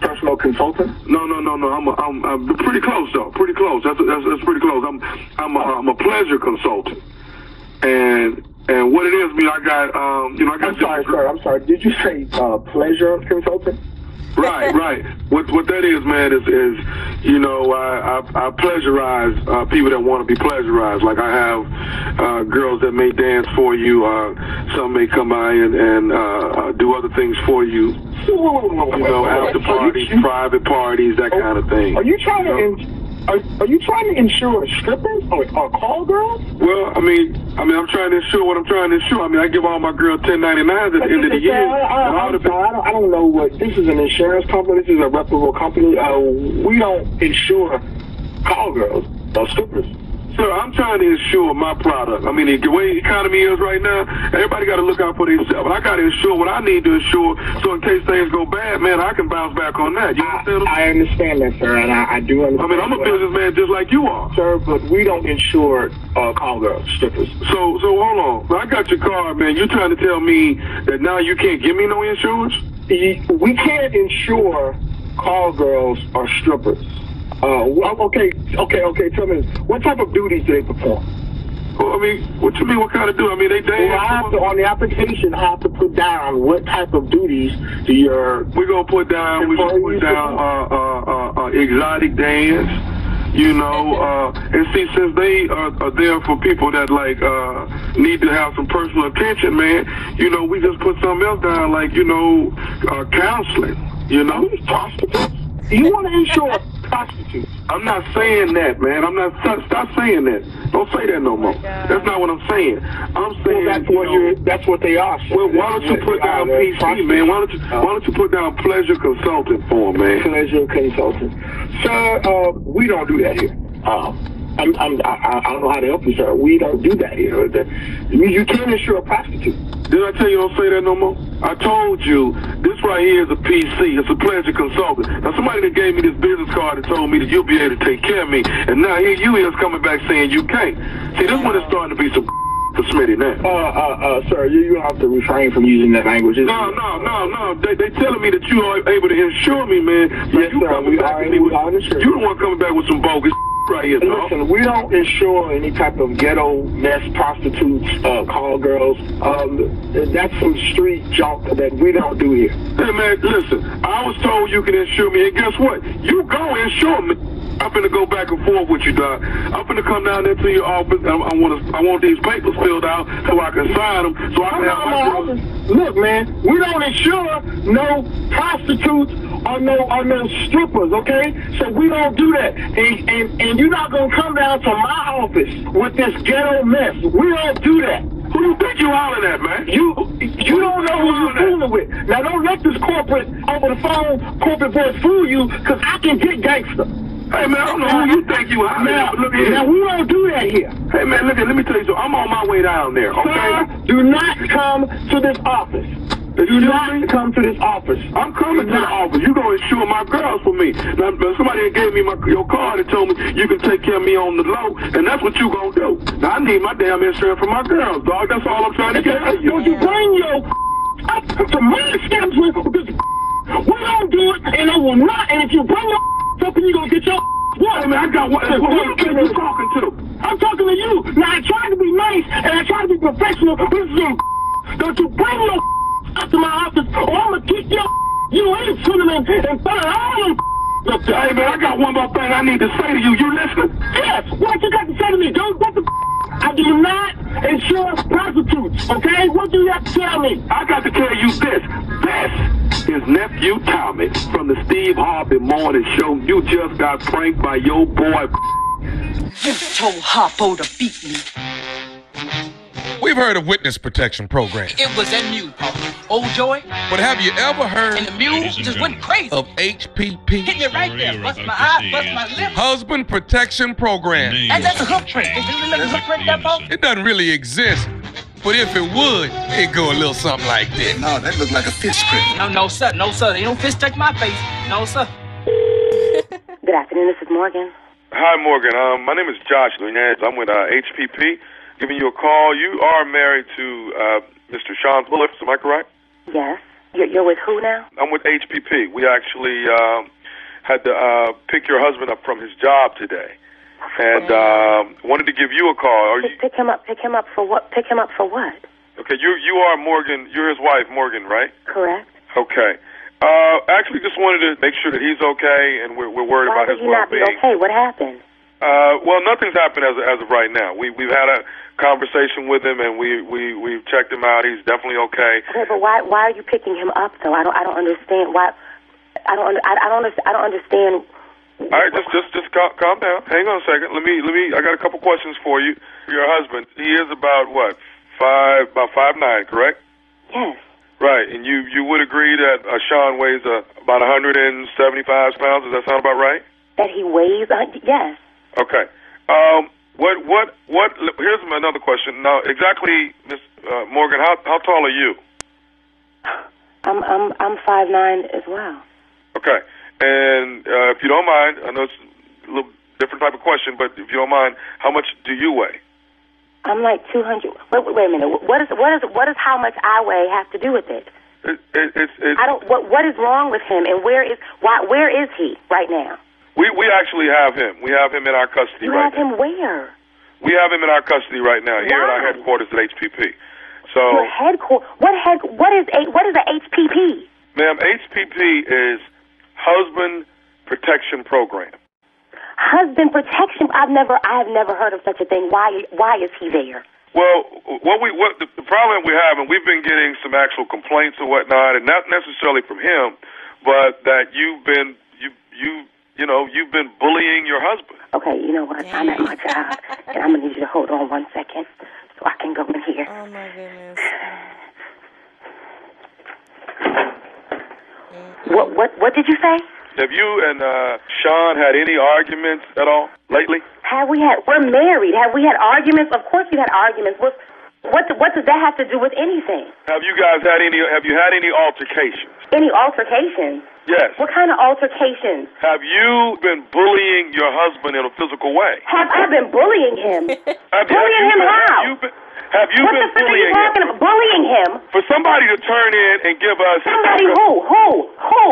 personal consultant. no no no no I'm a, I'm I'm pretty close though pretty close that's that's, that's pretty close I'm I'm a, I'm a pleasure consultant, and and what it is, me I got um you know I got I'm sorry, sir. I'm sorry. Did you say uh, pleasure consultant? Right, right. What what that is, man, is is you know I I, I pleasurize uh, people that want to be pleasurized. Like I have uh, girls that may dance for you. Uh, some may come by and and uh, uh, do other things for you. You know, after parties, private parties, that kind of thing. Are you trying to? You know? Are, are you trying to insure strippers or, or call girls? Well, I mean, I mean, I'm trying to ensure what I'm trying to ensure. I mean, I give all my girls 1099s at the end of the year. I, I, and I'm sorry, I, don't, I don't know what this is. An insurance company. This is a reputable company. Uh, we don't insure call girls or strippers. Sir, I'm trying to insure my product. I mean, the way the economy is right now, everybody got to look out for themselves. I got to insure what I need to insure, so bad, man, I can bounce back on that. You understand? I understand that, sir, and I, I do I understand. mean, I'm a businessman just like you are. sir, but we don't insure uh, call girls, strippers. So, so hold on. I got your card, man. You're trying to tell me that now you can't give me no insurance? We can't insure call girls or strippers. Uh, okay, okay, okay. Tell me, what type of duties do they perform? Well, I mean, what you mean? What kind of do? I mean, they dance. Well, have to, on the application, I have to put down what type of duties do your We're gonna put down. We're gonna put down uh, uh, uh, uh, exotic dance. You know, uh, and see, since they are, are there for people that like uh, need to have some personal attention, man. You know, we just put something else down, like you know, uh, counseling. You know. You want to insure prostitutes? I'm not saying that, man. I'm not. Stop, stop saying that. Don't say that no more. That's not what I'm saying. I'm saying Well, that's what you're. That's what they are. Well, why don't you put down PC, man? Why don't you Why don't you put down pleasure consultant for man? pleasure consultant. Sir, uh, we don't do that here. Um, I'm, I'm, I, I don't know how to help you, sir. We don't do that here. The, you, you can't insure a prostitute. Did I tell you don't say that no more? I told you this right here is a PC. It's a pleasure consultant. Now somebody that gave me this business card and told me that you'll be able to take care of me, and now here you is coming back saying you can't. See, this one is starting to be some (laughs) for Smitty now. Uh, uh, uh, sir, you, you have to refrain from using that language. It's- No, no, no, no. They they telling me that you are able to insure me, man. Yes, you sir. We are- me we with- are insured. You the one coming back with some bogus right here. Listen, we don't insure any type of ghetto mess prostitutes, uh, call girls. Um, that's some street junk that we don't do here. Hey man, listen. I was told you can insure me, and guess what? You go insure me. I'm gonna go back and forth with you, dog. I'm gonna come down there to your office. I, I want to. I want these papers filled out so I can sign them. So I can have my. Look, man, we don't insure no prostitutes or no or no strippers, okay? So we don't do that. And and, and you're not gonna come down to my office with this ghetto mess. We don't do that. Who you think you hollering at, man? You you don't know who you're fooling with. Now don't let this corporate over the phone corporate voice fool you, cause I can get gangster. Hey man, I don't know who you think you hollering Now, at. Look here. now we don't do that here. Hey man, look here. Let me tell you something. I'm on my way down there. Okay. Sir, do not come to this office. Do not come to this office. I'm coming to the office. You gonna insure my girls for me. Now, somebody gave me my your card and told me you can take care of me on the low, and that's what you gonna do. Now I need my damn insurance for my girls, dog. That's all I'm trying to get out of you. Don't you bring your up to my schedule because we don't do it, and I will not. And if you bring your up, and you gonna get your what? Hey, man, I got what? What, what kid you talking to? I'm talking to you. Now I try to be nice and I try to be professional. But this is your don't you bring your to my office, oh, or I'm gonna kick your (laughs) you ain't cinnamon and find all them (laughs) up there. Hey, man, I got one more thing I need to say to you. You listening? Yes. What you got to say to me, dude? What the? (laughs) I do not insure prostitutes. Okay? What do you have to tell me? I got to tell you this. This is nephew Tommy from the Steve Harvey Morning Show. You just got pranked by your boy. You told Harpo to beat me. We've heard of witness protection programs, It was that mule, Papa. Old Joy. but have you ever heard And the mule just went crazy. of HPP, Hit me right there. Bust my eye, bust my lip. Husband Protection Program? And that's a hook print. Is there really a hook print there, Paul? It doesn't really exist, but if it would, it'd go a little something like this. No, that looked like a fish print. No, no, sir. No, sir. They don't fish touch my face. No, sir. Good afternoon, this is Morgan. Hi, Morgan. Um, my name is Josh Lunez. I'm with uh, HPP. Giving you a call. You are married to uh, Mr. Sean Bullitt, am I correct? Yes. You're, you're with who now? I'm with HPP. We actually um, had to uh, pick your husband up from his job today, and um, wanted to give you a call. Are you Pick him up. Pick him up for what? Pick him up for what? okay? You you are Morgan. You're his wife, Morgan, right? Correct. Okay. Uh, actually, just wanted to make sure that he's okay, and we're we're worried Why about his you not be well-being. okay? What happened? Uh, well, nothing's happened as of, as of right now. We we've had a conversation with him, and we we we've checked him out. He's definitely okay. Okay, but why why are you picking him up though? I don't I don't understand why. I don't I, I don't I don't understand. All right, just just just calm, calm down. Hang on a second. Let me let me. I got a couple questions for you. Your husband, he is about what five about five nine, correct? Yes. Right, and you you would agree that uh, Sean weighs uh, about 175 pounds. Does that sound about right? That he weighs. Uh, yes. Okay. Um, what what what? Here's another question. Now, exactly, Miss uh, Morgan, how how tall are you? I'm I'm I'm five nine as well. Okay. And uh, if you don't mind, I know it's a little different type of question, but if you don't mind, how much do you weigh? I'm like two hundred. Wait, wait, wait a minute. What is what is what is how much I weigh have to do with it? It, it, it's it's I don't. What what is wrong with him? And where is why? Where is he right now? We we actually have him. We have him in our custody You right now. You have him where? We have him in our custody right now here at our headquarters at HPP. So, Your headquarters. What head? What is a what is a HPP? ma'am, HPP is Husband Protection Program. Husband protection. I've never. I have never heard of such a thing. Why? Why is he there? Well, what we what the, the problem we have, and we've been getting some actual complaints and whatnot, and not necessarily from him, but that you've been you you you know you've been bullying your husband. Okay, you know what? I'm at my job, and I'm gonna need you to hold on one second so I can go in here. Oh my goodness. (sighs) What? What? What did you say? Have you and uh, Sean had any arguments at all lately? Have we had? We're married. Have we had arguments? Of course, we had arguments. What? What? What does that have to do with anything? Have you guys had any? Have you had any altercations? Any altercations? Yes. What kind of altercations? Have you been bullying your husband in a physical way? Have I been bullying him? (laughs) Have, bullying have you him been, how? Have you been, have you what been the fuck are you bullying him? talking about? Bullying him? For somebody to turn in and give us Somebody who? Who? Who?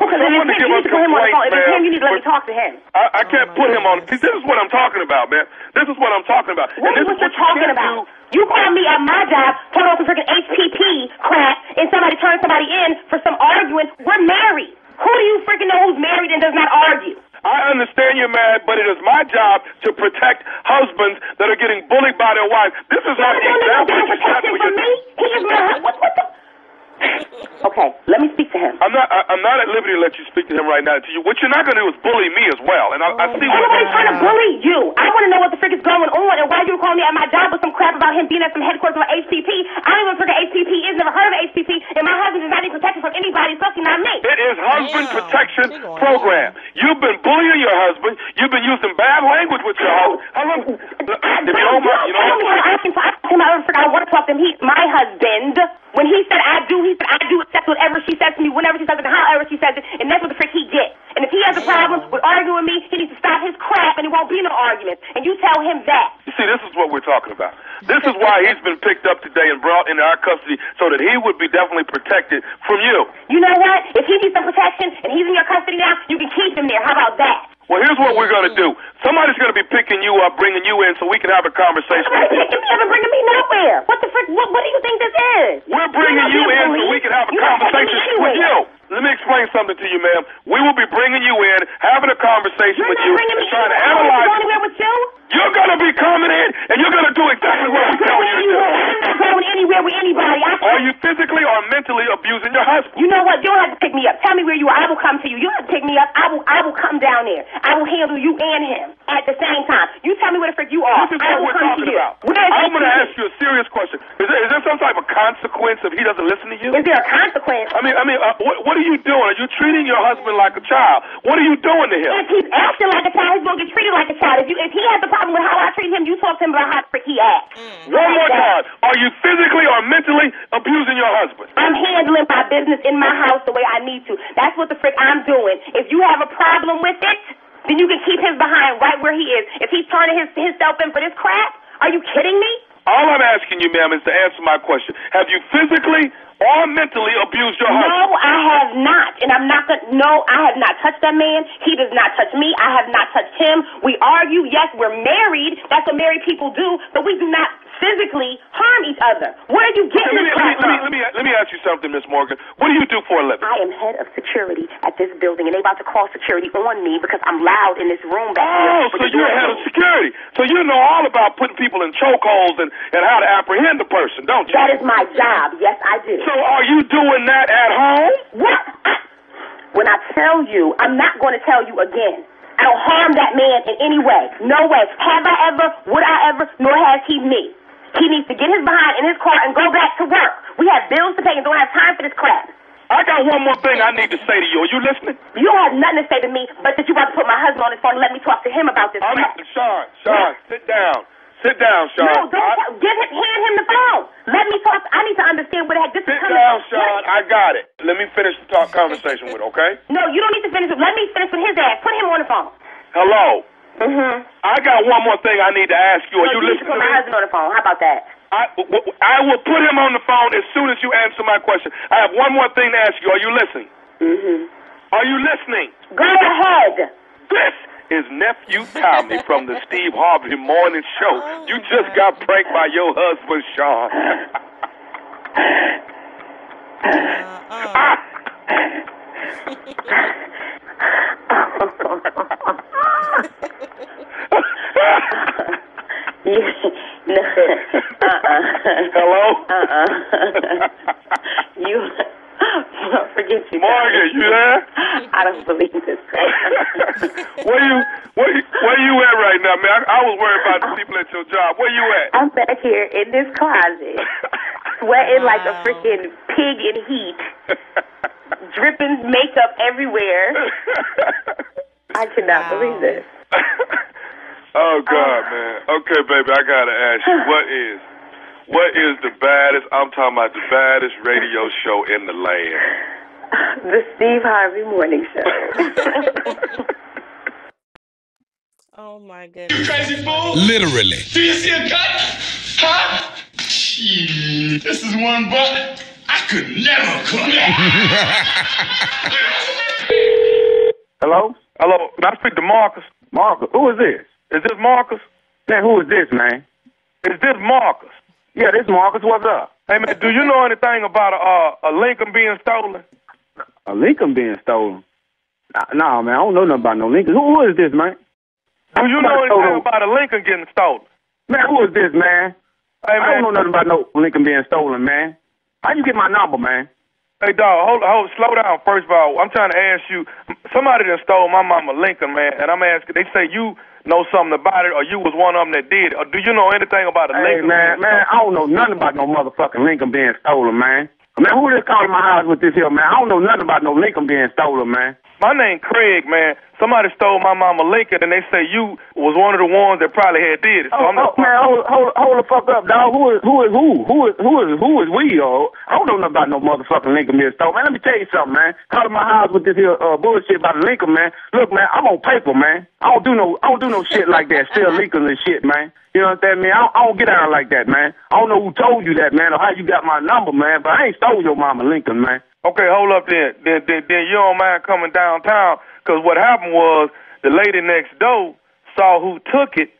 Because if it's him, you need to put him on the phone. If it's him, you need to let me talk to him. I, I can't put him on. See, this is what I'm talking about, man. This is what I'm talking about. What and is this what is you're talking you about? You called me at my job, told on some freaking HPP crap, and somebody turned somebody in for some arguing. We're married. Who do you freaking know who's married and does not argue? I understand you're mad, but it is my job to protect husbands that are getting bullied by their wives. This is not the example not you set protection for me. He is my what? What the? Okay, let me speak to him. I'm not. I, I'm not at liberty to let you speak to him right now. To you, what you're not going to do is bully me as well. And I, I see what. Everybody's trying to bully you. I want to know what the frick is going on and why you were calling me at my job with some crap about him being at some headquarters of HPP. I don't even know what freaking HPP is. Never heard of HPP. And my husband is not even protected from anybody, especially not me. It is husband protection program. You've been bullying your husband. You've been using bad language with your husband. How long- If you don't what? You know tell what? me what I can talk to him. I don't forget. I want to talk to him. He's my husband. When he said I do, he said I do accept whatever she says to me, whenever she says it, however she says it, and that's what the frick he gets. And if he has a problem with arguing with me, he needs to stop his crap, and it won't be no arguments. And you tell him that. You see, this is what we're talking about. This is why he's been picked up today and brought into our custody so that he would be definitely protected from you. You know what? If he needs some protection and he's in your custody now, you can keep him there. How about that? Well, here's what we're going to do. Somebody's going to be picking you up, bringing you in so we can have a conversation. Somebody picking me up and bringing me nowhere. What the frick? What, what do you think this is? We're bringing you in so we can have a You're conversation with you. Let me explain something to you, ma'am. We will be bringing you in, having a conversation You're with you, trying to anywhere. I analyze. don't anywhere with you. You're going to be coming in, and you're going to do exactly what we tell you to do. I'm not going anywhere with anybody. I Are you physically or mentally abusing your husband? You know what? You don't have to pick me up. Tell me where you are. I will come to you. You don't have to pick me up. I will. I will come down there. I will handle you and him at the same time. You tell me where the frick you are. This is I what will we're come talking about. I'm going to ask you a serious question. Is there, is there some type of consequence if he doesn't listen to you? Is there a consequence? I mean, I mean, uh, what, what are you doing? Are you treating your husband like a child? What are you doing to him? If he's acting like a child, he's gonna get treated like a child. If you, if he has a problem with how I treat him, you talk to him about how the frick he acts. Mm. One more time. Are you physically or mentally abusing your husband? I'm handling my business in my house the way I need to. That's what the frick I'm doing. If you have a problem with it, then you can keep his behind right where he is. If he's turning his himself in for this crap, are you kidding me? All I'm asking you, ma'am, is to answer my question. Have you physically or mentally abused your husband? No, I have not, and I'm not gonna. No, I have not touched that man. He does not touch me. I have not touched him. We argue. Yes, we're married. That's what married people do, but we do not physically harm each other. Where are you getting Let me, let, me, let, me, from? let, me, let me ask you something, Miss Morgan. What do you do for a living? I am head of security at this building, and they about to call security on me because I'm loud in this room back. Oh, with so you're head of security. So you know all about putting people in chokeholds and, and how to apprehend the person, don't you? That is my job. Yes, I do. So are you doing that at home? What? When I tell you, I'm not going to tell you again. I don't harm that man in any way. No way. Have I ever? Would I ever? Nor has he me. He needs to get his behind in his car and go back to work. We have bills to pay and don't have time for this crap. I got one more thing I need to say to you. Are you listening? You don't have nothing to say to me, but that you about to put my husband on his phone and let me talk to him about this I'm crap. not, Sean, Sean, sit down. Sit down, Sean. No, don't I- give him, hand him the phone. Let me talk. I need to understand what the heck this Sit is coming down, from. Sean. I got it. Let me finish the talk conversation with, okay? No, you don't need to finish it. Let me finish with his ass. Put him on the phone. Hello. Mm-hmm. I got one more thing I need to ask you. Are No, you you need to listening put my husband on the phone. How about that? I, I will put him on the phone as soon as you answer my question. I have one more thing to ask you. Are you listening? Mm-hmm. Are you listening? Go ahead. This is nephew Tommy from the Steve Harvey Morning Show. You just got pranked by your husband, Sean. (laughs) Ah. You, no, uh-uh. Hello? Uh-uh. you, forget you. Morgan, you there? I don't believe this. where you where you, where you at right now, man? I, I was worried about the people at your job. Where you at? I'm back here closet, (laughs) sweating like a freaking pig in heat, (laughs) dripping makeup everywhere. I cannot believe this. (laughs) oh God, um, man. Okay, baby, I gotta ask you, what is what is the baddest? I'm talking about the baddest radio show in the land. The Steve Harvey Morning Show. Oh my goodness. You crazy fool? Literally. Do you see a cut? Huh? Shit, this is one butt I could never cut. Hello? Hello, can I speak to Marcus? Marcus, who is this? Is this Marcus? Man, who is this, man? Is this Marcus? Yeah, this Marcus. What's up? Hey man, do you know anything about a uh, a Lincoln being stolen? A Lincoln being stolen? Nah, nah, man, I don't know nothing about no Lincoln. Who, who is this, man? Do you know anything about a Lincoln getting stolen? Man, who is this, man? Hey I don't know nothing about no Lincoln being stolen, man. How you get my number, man? hey dog, hold hold, slow down. First of all, I'm trying to ask you. Somebody that stole my mama Lincoln, man, and I'm asking. They say you know something about it, or you was one of them that did. Or do you know anything about a Hey, Lincoln? man, man, I don't know nothing about no motherfucking Lincoln being stolen, man. Man, who just calling my house with this here, man? I don't know nothing about no Lincoln being stolen, man. My name Craig, man. Somebody stole my mama Lincoln, and they say you was one of the ones that probably had did it. So Oh, I'm not. oh, man, hold, hold, hold the fuck up, dog. Who is who is who? Who is who is who is we, yo? I don't know nothing about no motherfucking Lincoln Mill store, man. Let me tell you something, man. To my house with this here uh, bullshit about Lincoln, man. Look, man, I'm on paper, man. I don't do no I don't do no shit like that. Still Lincoln and shit, man. You know what I'm saying, man? I don't, I don't get out like that, man. I don't know who told you that, man, or how you got my number, man. But I ain't stole your mama Lincoln, man. Okay, hold up then. Then, then, then you don't mind coming downtown? Because what happened was the lady next door saw who took it,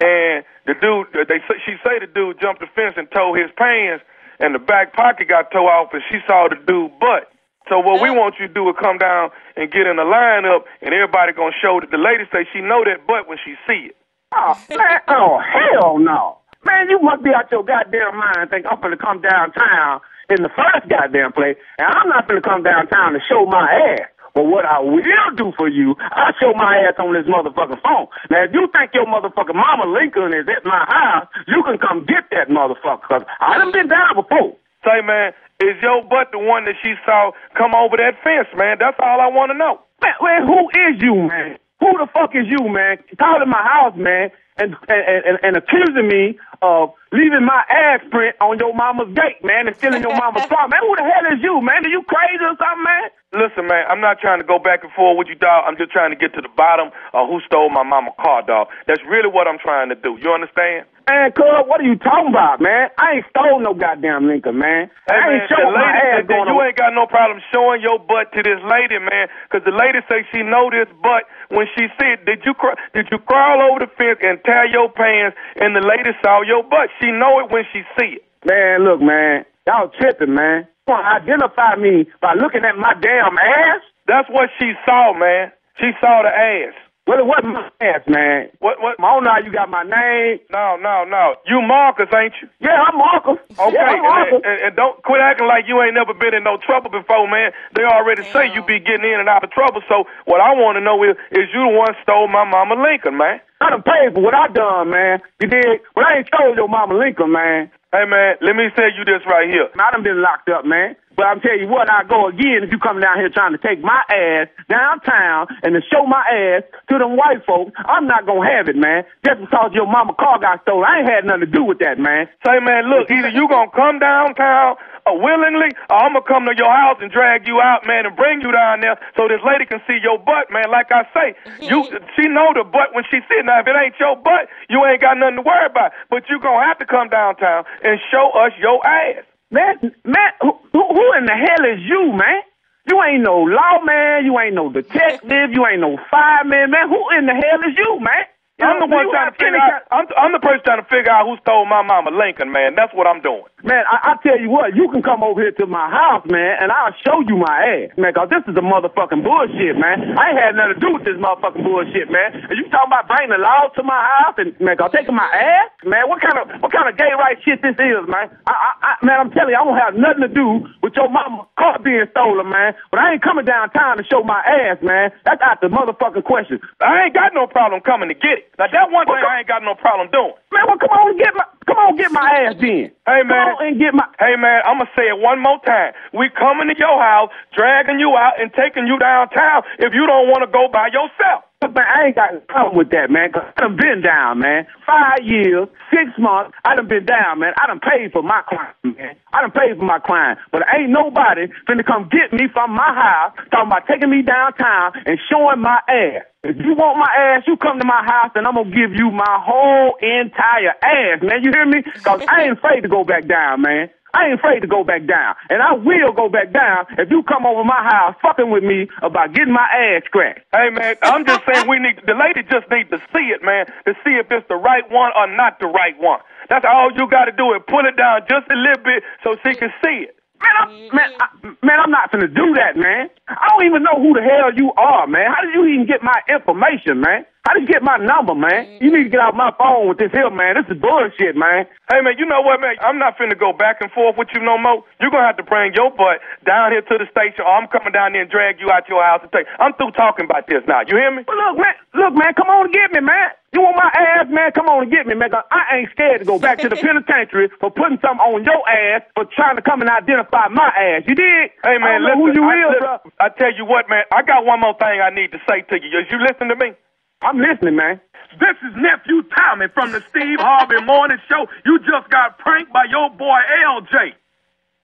and the dude, they she say the dude jumped the fence and tore his pants, and the back pocket got tore off, and she saw the dude butt. So what we mm. want you to do is come down and get in the lineup, and everybody gonna show that the lady say she know that butt when she see it. Oh, man, (laughs) oh, hell no. Man, you must be out your goddamn mind and think I'm finna come downtown in the first goddamn place, and I'm not finna come downtown to show my ass. But what I will do for you, I'll show my ass on this motherfucking phone. Now, if you think your motherfucking mama Lincoln is at my house, you can come get that motherfucker, because I done been down before. Say, man, is your butt the one that she saw come over that fence, man? That's all I want to know. Man, man, who is you, man? Who the fuck is you, man? Calling my house, man, and and, and, accusing me of leaving my ass print on your mama's gate, man, and stealing your mama's (laughs) car. Man, who the hell is you, man? Are you crazy or something, man? Listen, man, I'm not trying to go back and forth with you, dog. I'm just trying to get to the bottom of who stole my mama car, dog. That's really what I'm trying to do. You understand? Man, cuz, what are you talking about, man? I ain't stole no goddamn Lincoln, man. Hey, I man, ain't showing the my ass then you ain't got no problem showing your butt to this lady, man, 'cause the lady say she know this butt when she see it. Did you cr- did you crawl over the fence and tear your pants, and the lady saw your butt? She know it when she see it. Man, look, man, y'all tripping, man. You want to identify me by looking at my damn ass? That's what she saw, man. She saw the ass. Well, it wasn't my ass, man. What? What? Know how you got my name. No, no, no. You Marcus, ain't you? Yeah, I'm Marcus. Okay, yeah, I'm and, Marcus. and, and don't quit acting like you ain't never been in no trouble before, man. They already say you be getting in and out of trouble. So what I want to know is, is you the one stole my mama Lincoln, man? I done paid for what I done, man. You did? But I ain't stole your mama Lincoln, man. Hey, man, let me tell you this right here. I done been locked up, man. But I'm telling you what, I go again if you come down here trying to take my ass downtown and to show my ass to them white folks. I'm not gonna have it, man. Just because your mama car got stolen, I ain't had nothing to do with that, man. Say, man, look, either you gonna come downtown or willingly, or I'm gonna come to your house and drag you out, man, and bring you down there so this lady can see your butt, man. Like I say, you she know the butt when she see it. Now, if it ain't your butt, you ain't got nothing to worry about. But you gonna have to come downtown and show us your ass. Man, man, who, who in the hell is you, man? You ain't no lawman, you ain't no detective, you ain't no fireman, man. Who in the hell is you, man? I'm the one trying to figure out. I'm, I'm the person trying to figure out who stole my mama Lincoln, man. That's what I'm doing. Man, I, I tell you what, you can come over here to my house, man, and I'll show you my ass, man, 'cause this is a motherfucking bullshit, man. I ain't had nothing to do with this motherfucking bullshit, man. And you talking about bringing the law to my house and, man, 'cause taking my ass? Man, what kind of what kind of gay right shit this is, man? I, I, I, man, I'm telling you, I don't have nothing to do with your mama car being stolen, man. But I ain't coming downtown to show my ass, man. That's out the motherfucking question. I ain't got no problem coming to get it. Now that one thing I ain't got no problem doing. Man, well, come on and get my, come on, get my ass then. Hey man, Come on and get my. Hey man, I'm gonna say it one more time. We coming to your house, dragging you out, and taking you downtown if you don't want to go by yourself. Man, I ain't got a problem with that, man, 'cause I done been down, man. Five years, six months, I done been down, man. I done paid for my crime, man. I done paid for my crime. But ain't nobody finna come get me from my house talking about taking me downtown and showing my ass. If you want my ass, you come to my house and I'm gonna give you my whole entire ass, man. You hear me? 'Cause I ain't afraid to go back down, man. I ain't afraid to go back down. And I will go back down if you come over my house fucking with me about getting my ass scratched. Hey man, I'm just saying we need the lady just need to see it, man, to see if it's the right one or not the right one. That's all you got to do is pull it down just a little bit so she can see it. Man, I'm, man, I, man, I'm not finna do that, man. I don't even know who the hell you are, man. How did you even get my information, man? How did you get my number, man? Mm-hmm. You need to get off my phone with this here, man. This is bullshit, man. Hey man, you know what, man? I'm not finna go back and forth with you no more. You're gonna have to bring your butt down here to the station, or I'm coming down there and drag you out your house and take. I'm through talking about this now. You hear me? Well, look, man. Look, man. Come on and get me, man. You want my ass, man? Come on and get me, man. I ain't scared to go back to the (laughs) penitentiary for putting something on your ass for trying to come and identify my ass. You did? Hey man, I don't know listen, who you I, is, li- bro. I tell you what, man. I got one more thing I need to say to you. You listen to me? I'm listening, man. This is nephew Tommy from the Steve Harvey (laughs) Morning Show. You just got pranked by your boy LJ.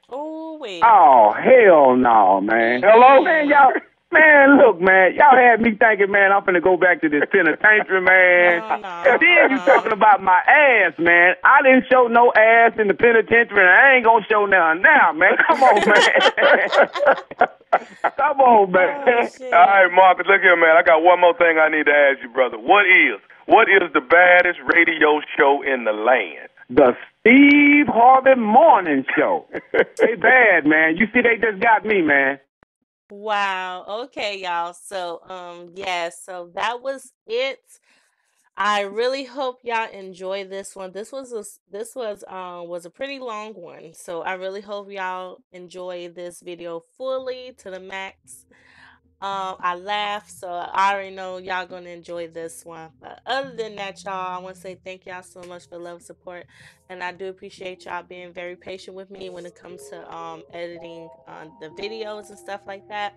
Oh wait. Oh hell no, man. Hello? man. Y'all, man, look, man. Y'all had me thinking, man, I'm finna go back to this penitentiary, (laughs) man. And then you talking about my ass, man. I didn't show no ass in the penitentiary, and I ain't gonna show none now, man. Come on, man. (laughs) Come on, man. Oh, All right, Marcus, look here, man. I got one more thing I need to ask you, brother. What is what is the baddest radio show in the land? The Steve Harvey Morning Show. they bad, man. You see, they just got me, man. Wow. Okay, y'all. So, um, yeah, so that was it. I really hope y'all enjoy this one. This was a, this was um was a pretty long one. So I really hope y'all enjoy this video fully to the max. Um, I laughed, so I already know y'all gonna enjoy this one. But other than that, y'all, I want to say thank y'all so much for love and support, and I do appreciate y'all being very patient with me when it comes to um editing uh, the videos and stuff like that.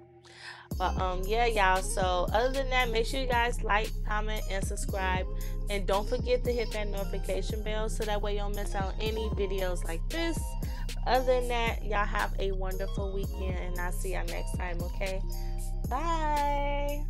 But um, yeah, y'all. So other than that, make sure you guys like, comment, and subscribe, and don't forget to hit that notification bell so that way you don't miss out on any videos like this. Other than that, y'all have a wonderful weekend, and I'll see y'all next time. Okay. Bye.